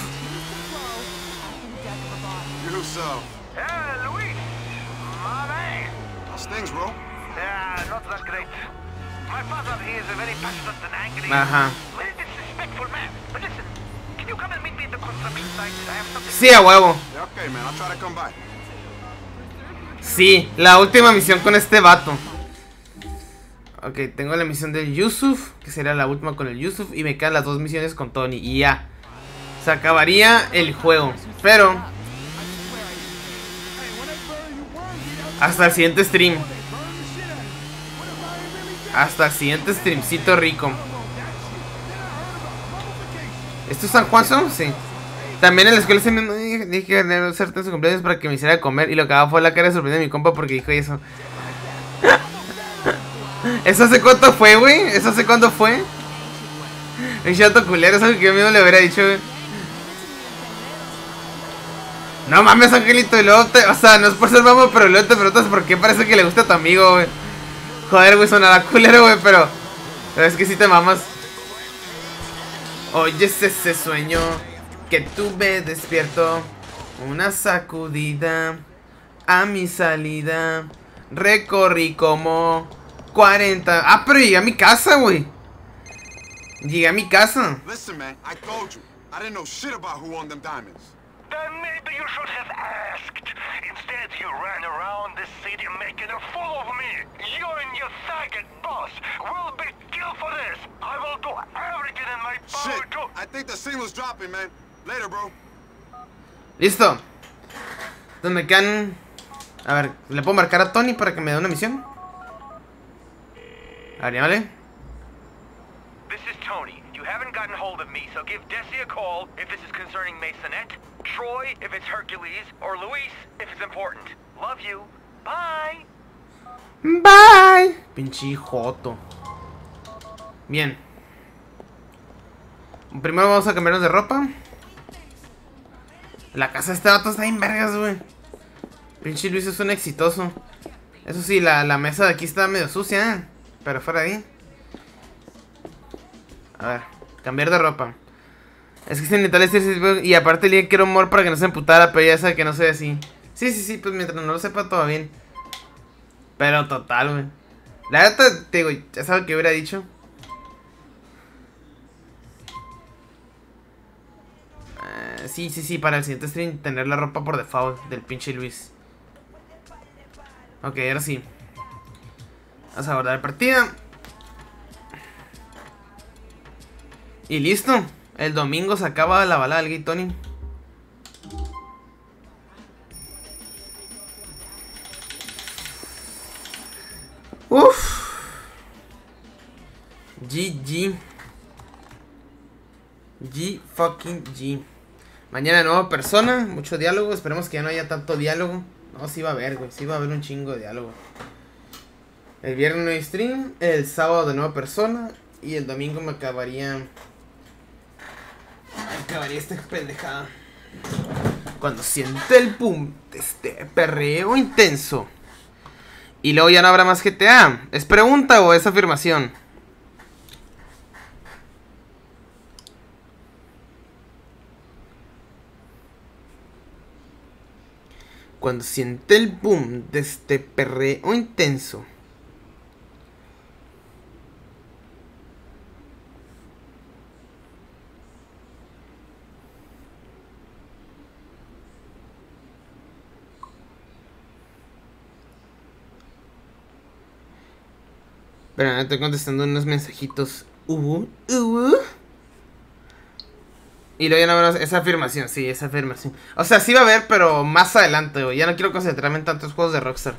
Yusuf. Yeah, Luis. My man. How's things, bro? Yeah, not that great. My father, he is a very passionate and angry. Ajá. Very disrespectful man. But listen, can you come and meet me at the Contramin site? I have something... Sí, a huevo. Yeah, okay, man. I'll try to come by. Sí, la última misión con este vato. Ok, tengo la misión del Yusuf, que sería la última con el Yusuf, y me quedan las dos misiones con Tony, y ya. Se acabaría el juego, pero... Hasta el siguiente stream. Hasta el siguiente streamcito rico. ¿Esto es San Juanzo? Sí. También en la escuela se me dije dije que tenía que hacer su cumpleaños para que me hiciera comer. Y lo que hago fue la cara de sorprendida de mi compa porque dijo eso. ¿Eso hace cuánto fue, güey? ¿Eso hace cuánto fue? Un chato culero, es algo que yo mismo le hubiera dicho, güey. No mames, Angelito, y luego te, o sea, no es por ser mamá, pero luego te preguntas por qué parece que le gusta a tu amigo, güey. Joder, güey, sonará culero, güey, pero, pero es que sí te mamas. Oyes ese sueño que tuve despierto, una sacudida a mi salida, recorrí como 40... Ah, pero llegué a mi casa, güey. Llegué a mi casa. Listen, man. I told you. I didn't know shit about who owned them diamonds. Then maybe you should have asked. Instead, you ran around the city making a fool of me. You and your faggot boss will be killed for this. I will do everything in my power Shit. to... I think the signal's dropping, man. Later, bro. Listo. Entonces me quedan... A ver, ¿le puedo marcar a Tony para que me dé una misión? A ver, vale. This is Tony. You haven't gotten hold of me, so give Desi a call if this is concerning Masonette, Troy if it's Hercules, or Luis if it's important. Love you. Bye. Bye. Pinche joto. Bien. Primero vamos a cambiarnos de ropa. La casa de este vato está bien vergas, güey. Pinche Luis es un exitoso. Eso sí, la, la mesa de aquí está medio sucia, ¿eh? Pero fuera de ahí. A ver, cambiar de ropa. Es que sin Italia y aparte le quiero humor para que no se emputara, pero ya sabe que no soy así. Sí, sí, sí, pues mientras no lo sepa todo bien. Pero total, güey. La verdad, te digo, ya sabes que hubiera dicho. Sí, sí, sí, para el siguiente stream tener la ropa por default del pinche Luis. Ok, ahora sí. Vamos a guardar partida. Y listo. El domingo se acaba la balada del gay Tony. Uf. GG. G fucking G. Mañana nueva persona, mucho diálogo. Esperemos que ya no haya tanto diálogo. No, sí va a haber, güey. Sí va a haber un chingo de diálogo. El viernes no hay stream. El sábado de nueva persona. Y el domingo me acabaría. Acabaría esta pendejada. Cuando siente el pum de este perreo intenso. Y luego ya no habrá más GTA. ¿Es pregunta o es afirmación? Cuando siente el boom de este perreo intenso. Pero estoy contestando unos mensajitos. Uh, uh. Y luego ya no vemos esa afirmación, sí, esa afirmación. O sea, sí va a haber, pero más adelante, güey. Ya no quiero concentrarme en tantos juegos de Rockstar.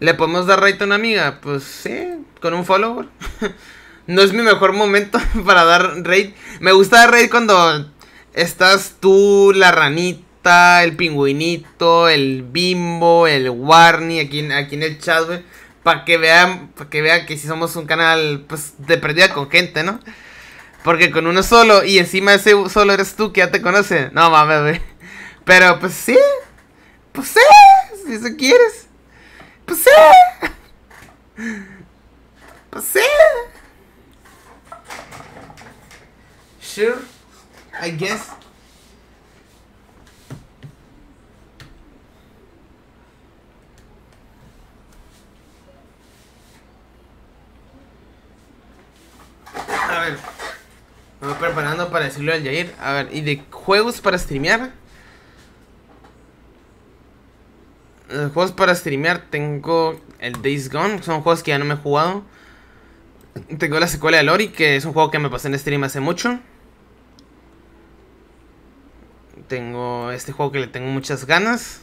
¿Le podemos dar raid a una amiga? Pues sí, con un follower. no es mi mejor momento para dar raid. Me gusta dar raid cuando estás tú, la ranita, el pingüinito, el bimbo, el Warney aquí, aquí en el chat, güey. Para que vean, para que vean que si somos un canal pues de perdida con gente, ¿no? Porque con uno solo y encima ese solo eres tú que ya te conoce. No mames, güey. Pero pues sí. Pues sí, si eso quieres. Pues sí. Pues sí. Sure. I guess. A ver. Me voy preparando para decirlo al Jair. A ver, ¿y de juegos para streamear? De juegos para streamear tengo el Days Gone. Son juegos que ya no me he jugado. Tengo la secuela de Lori, que es un juego que me pasé en stream hace mucho. Tengo este juego que le tengo muchas ganas.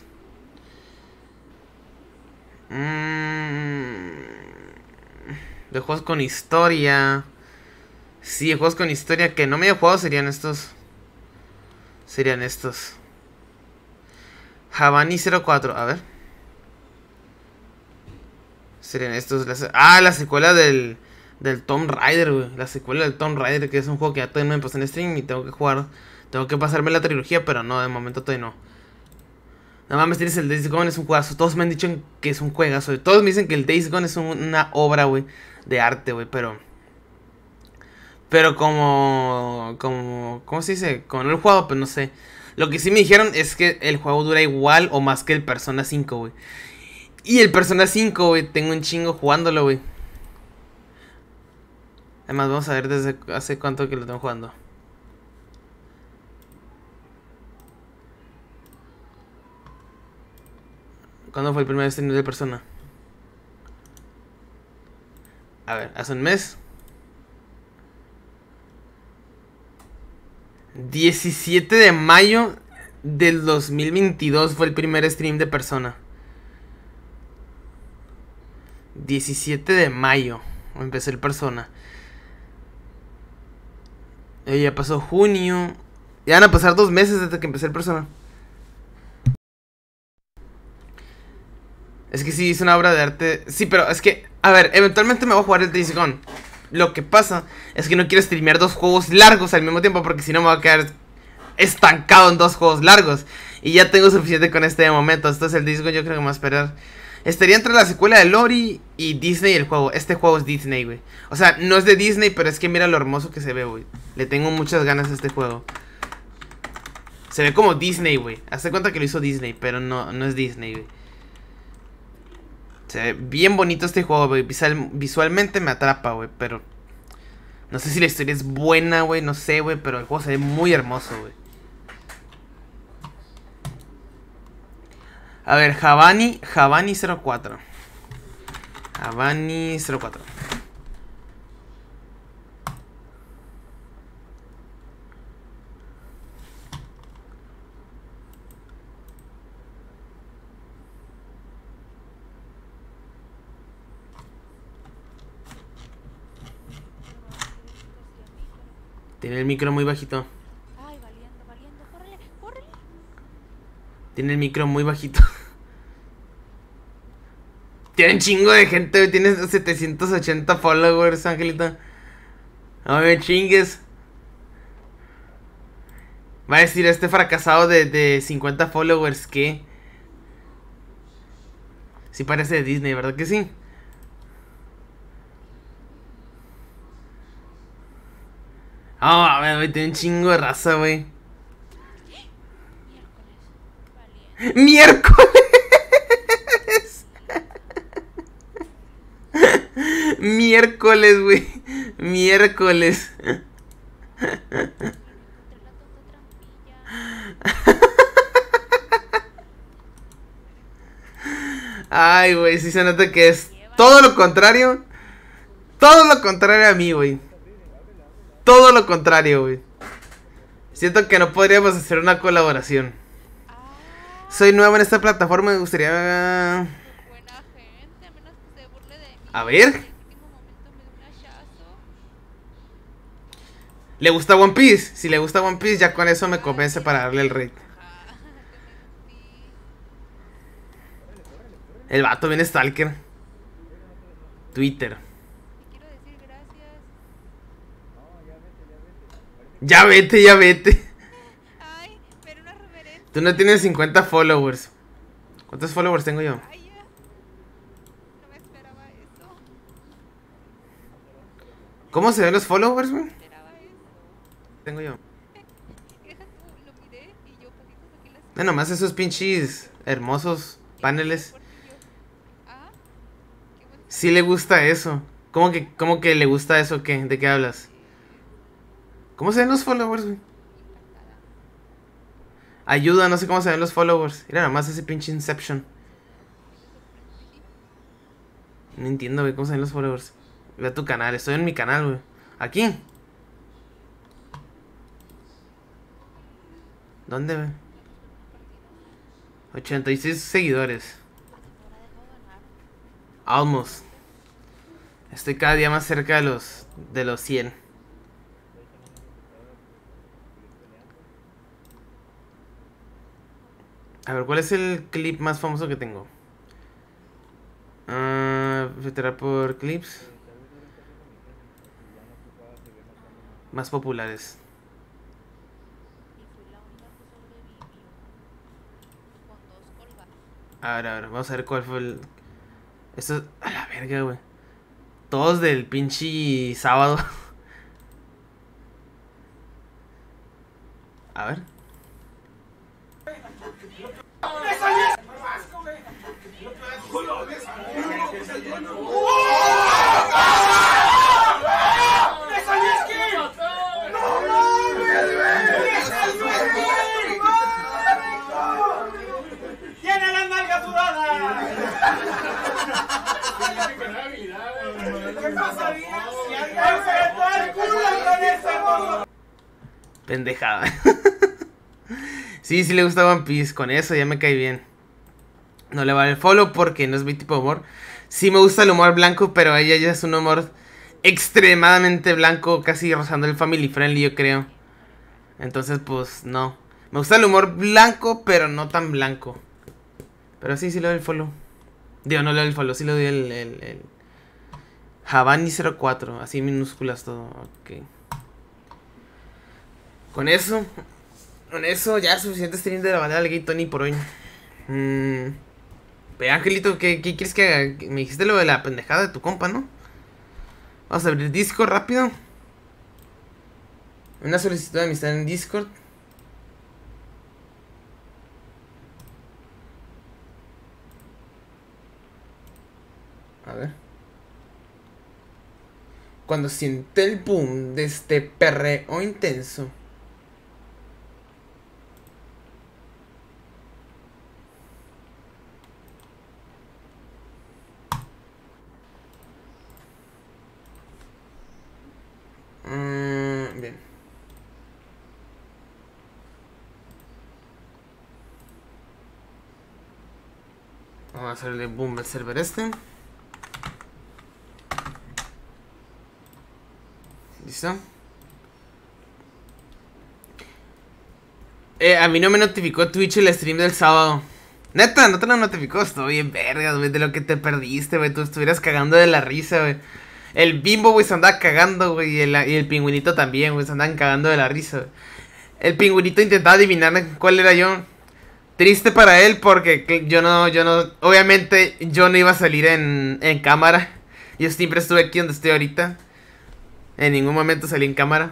Mm, de juegos con historia. Sí, juegos con historia que no me he jugado serían estos. Serían estos. Havani 04, a ver. Serían estos. Ah, la secuela del, del Tomb Raider, güey. La secuela del Tomb Raider, que es un juego que ya todavía no me pasé en stream y tengo que jugar. Tengo que pasarme la trilogía, pero no, de momento todavía no. No mames, tienes el Days Gone, es un juegazo. Todos me han dicho que es un juegazo. Todos me dicen que el Days Gone es una obra, güey, de arte, güey, pero... Pero como. como. ¿Cómo se dice? Lo he jugado, pues no sé. Lo que sí me dijeron es que el juego dura igual o más que el Persona 5, güey. Y el Persona 5, güey, tengo un chingo jugándolo, güey. Además, vamos a ver desde hace cuánto que lo tengo jugando. ¿Cuándo fue el primer stream de Persona? A ver, hace un mes. 17 de mayo del 2022 fue el primer stream de persona. 17 de mayo empecé el persona. Eh, ya pasó junio. Ya van a pasar dos meses desde que empecé el persona. Es que sí, es una obra de arte. Sí, pero es que, a ver, eventualmente me voy a jugar el Days Gone. Lo que pasa es que no quiero streamear dos juegos largos al mismo tiempo porque si no me voy a quedar estancado en dos juegos largos. Y ya tengo suficiente con este de momento. Entonces el disco yo creo que me va a esperar. Estaría entre la secuela de Lori y Disney el juego. Este juego es Disney, güey. O sea, no es de Disney, pero es que mira lo hermoso que se ve, güey. Le tengo muchas ganas a este juego. Se ve como Disney, güey. Hace cuenta que lo hizo Disney, pero no, no es Disney, güey. Se ve bien bonito este juego, güey. Visual, visualmente me atrapa, güey, pero... No sé si la historia es buena, güey. No sé, güey, pero el juego se ve muy hermoso, güey. A ver, Javani, Javani 04. Javani 04. Tiene el micro muy bajito. Ay, valiendo, valiendo. Córrele, córrele. Tiene el micro muy bajito. Tiene un chingo de gente. Tiene 780 followers, Angelita. No me chingues. Va a decir este fracasado de, de 50 followers que. Sí parece de Disney, ¿verdad que sí? Ah, ver, güey, tiene un chingo de raza, güey. Miércoles. Miércoles, güey. Miércoles. Ay, güey, sí se nota que es todo lo contrario. Todo lo contrario a mí, güey. Todo lo contrario, güey. Siento que no podríamos hacer una colaboración. Soy nuevo en esta plataforma, me gustaría... A ver. ¿Le gusta One Piece? Si le gusta One Piece, ya con eso me convence para darle el rate. El vato viene Stalker. Twitter. Ya vete, ya vete. Tú no tienes 50 followers. ¿Cuántos followers tengo yo? ¿Cómo se ven los followers, güey? Tengo yo. No, nomás esos pinches hermosos paneles. Sí le gusta eso. ¿Cómo que, cómo que le gusta eso? ¿Qué? ¿De qué hablas? ¿Cómo se ven los followers, güey? Ayuda, no sé cómo se ven los followers. Mira nomás ese pinche Inception. No entiendo, güey, cómo se ven los followers. Ve a tu canal, estoy en mi canal, güey. Aquí. ¿Dónde, güey? 86 seguidores. Almost. Estoy cada día más cerca de los de los 100. A ver, ¿cuál es el clip más famoso que tengo? Filtrar por clips. Más populares. A ver, a ver, vamos a ver cuál fue el... Esto es... A la verga, güey. Todos del pinche sábado. A ver. ¡Tiene la nalga sudada! ¿Qué pasaría si alguien se da el culo con esa cosa? Pendejada. sí, sí le gusta One Piece. Con eso ya me cae bien. No le vale el follow porque no es mi tipo de humor. Sí me gusta el humor blanco, pero ella ya es un humor extremadamente blanco, casi rozando el family friendly, yo creo. Entonces, pues, no. Me gusta el humor blanco, pero no tan blanco. Pero sí, sí le doy el follow. Digo, no le doy el follow, sí le doy el... el, el... Havani04, así minúsculas todo. Ok. Con eso, con eso ya es suficiente stream de la bandera del gay Tony por hoy. Mm. Ve, Angelito, ¿qué, ¿qué, quieres que? Me dijiste lo de la pendejada de tu compa, ¿no? Vamos a abrir Discord rápido. Una solicitud de amistad en Discord. A ver. Cuando siente el boom de este perreo intenso. Mm, bien. Vamos a al server este. ¿Listo? Eh, a mí no me notificó Twitch el stream del sábado. Neta, no te lo notificó. Estoy bien vergas, güey, de lo que te perdiste, güey. Tú estuvieras cagando de la risa, güey. El bimbo, güey, se andaba cagando, güey. Y el, y el pingüinito también, güey. Se andaban cagando de la risa, güey. El pingüinito intentaba adivinar cuál era yo. Triste para él porque que- yo no, yo no, obviamente yo no iba a salir en, en cámara. Yo siempre estuve aquí donde estoy ahorita. En ningún momento salí en cámara.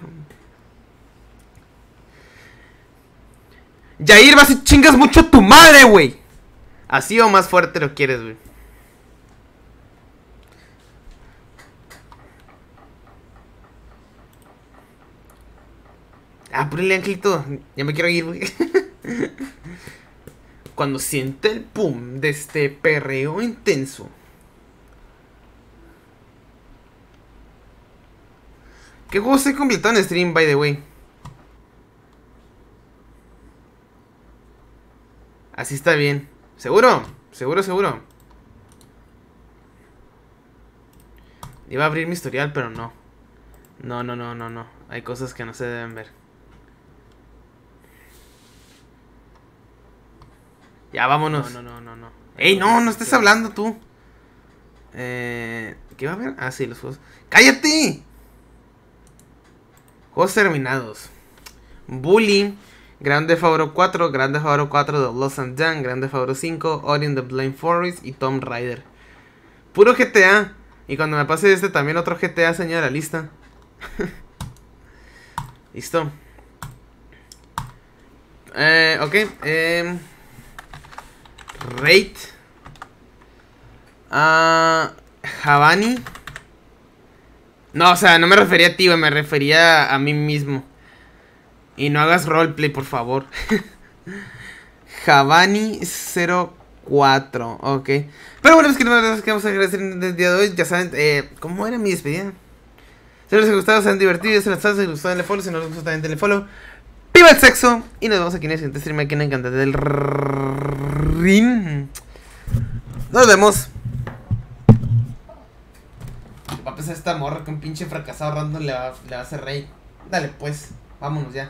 Yair, vas y chingas mucho a tu madre, güey. Así o más fuerte lo quieres, güey. Ah, ponle angelito. Ya me quiero ir, güey. Cuando siente el pum de este perreo intenso. ¿Qué juego se completó en stream, by the way? Así está bien. ¿Seguro? Seguro, seguro. Iba a abrir mi historial, pero no. No, no, no, no, no. Hay cosas que no se deben ver. Ya, vámonos. No, no, no, no, no. ¡Ey, no! No estés hablando tú. Eh, ¿Qué va a haber? Ah, sí, los juegos. ¡Cállate! Juegos terminados. Bully. Grande Favoro 4, Grande Favoro 4 de Lost and Done, Grande Favoro 5, Ori in the Blind Forest y Tomb Raider. Puro GTA. Y cuando me pase este también otro GTA, señora, lista. Listo. Eh, ok. Eh, rate. Ah, Havani. No, o sea, no me refería a ti, me refería a mí mismo. Y no hagas roleplay, por favor. Javani04, ok. Pero bueno, pues que no vamos a agradecer el día de hoy. Ya saben, eh, ¿cómo era mi despedida? Si les ha gustado, se han divertido, se les ha gustado, denle follow. Si no les gusta, también denle follow. ¡Viva el sexo! Y nos vemos aquí en el siguiente stream aquí en Encantado del Ring. Nos vemos. Va a empezar esta morra que un pinche fracasado random le va, le va a hacer rey. Dale, pues. Vámonos ya.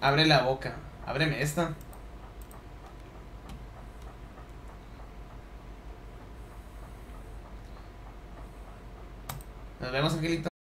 Abre la boca. Ábreme esta. Nos vemos, Angelito.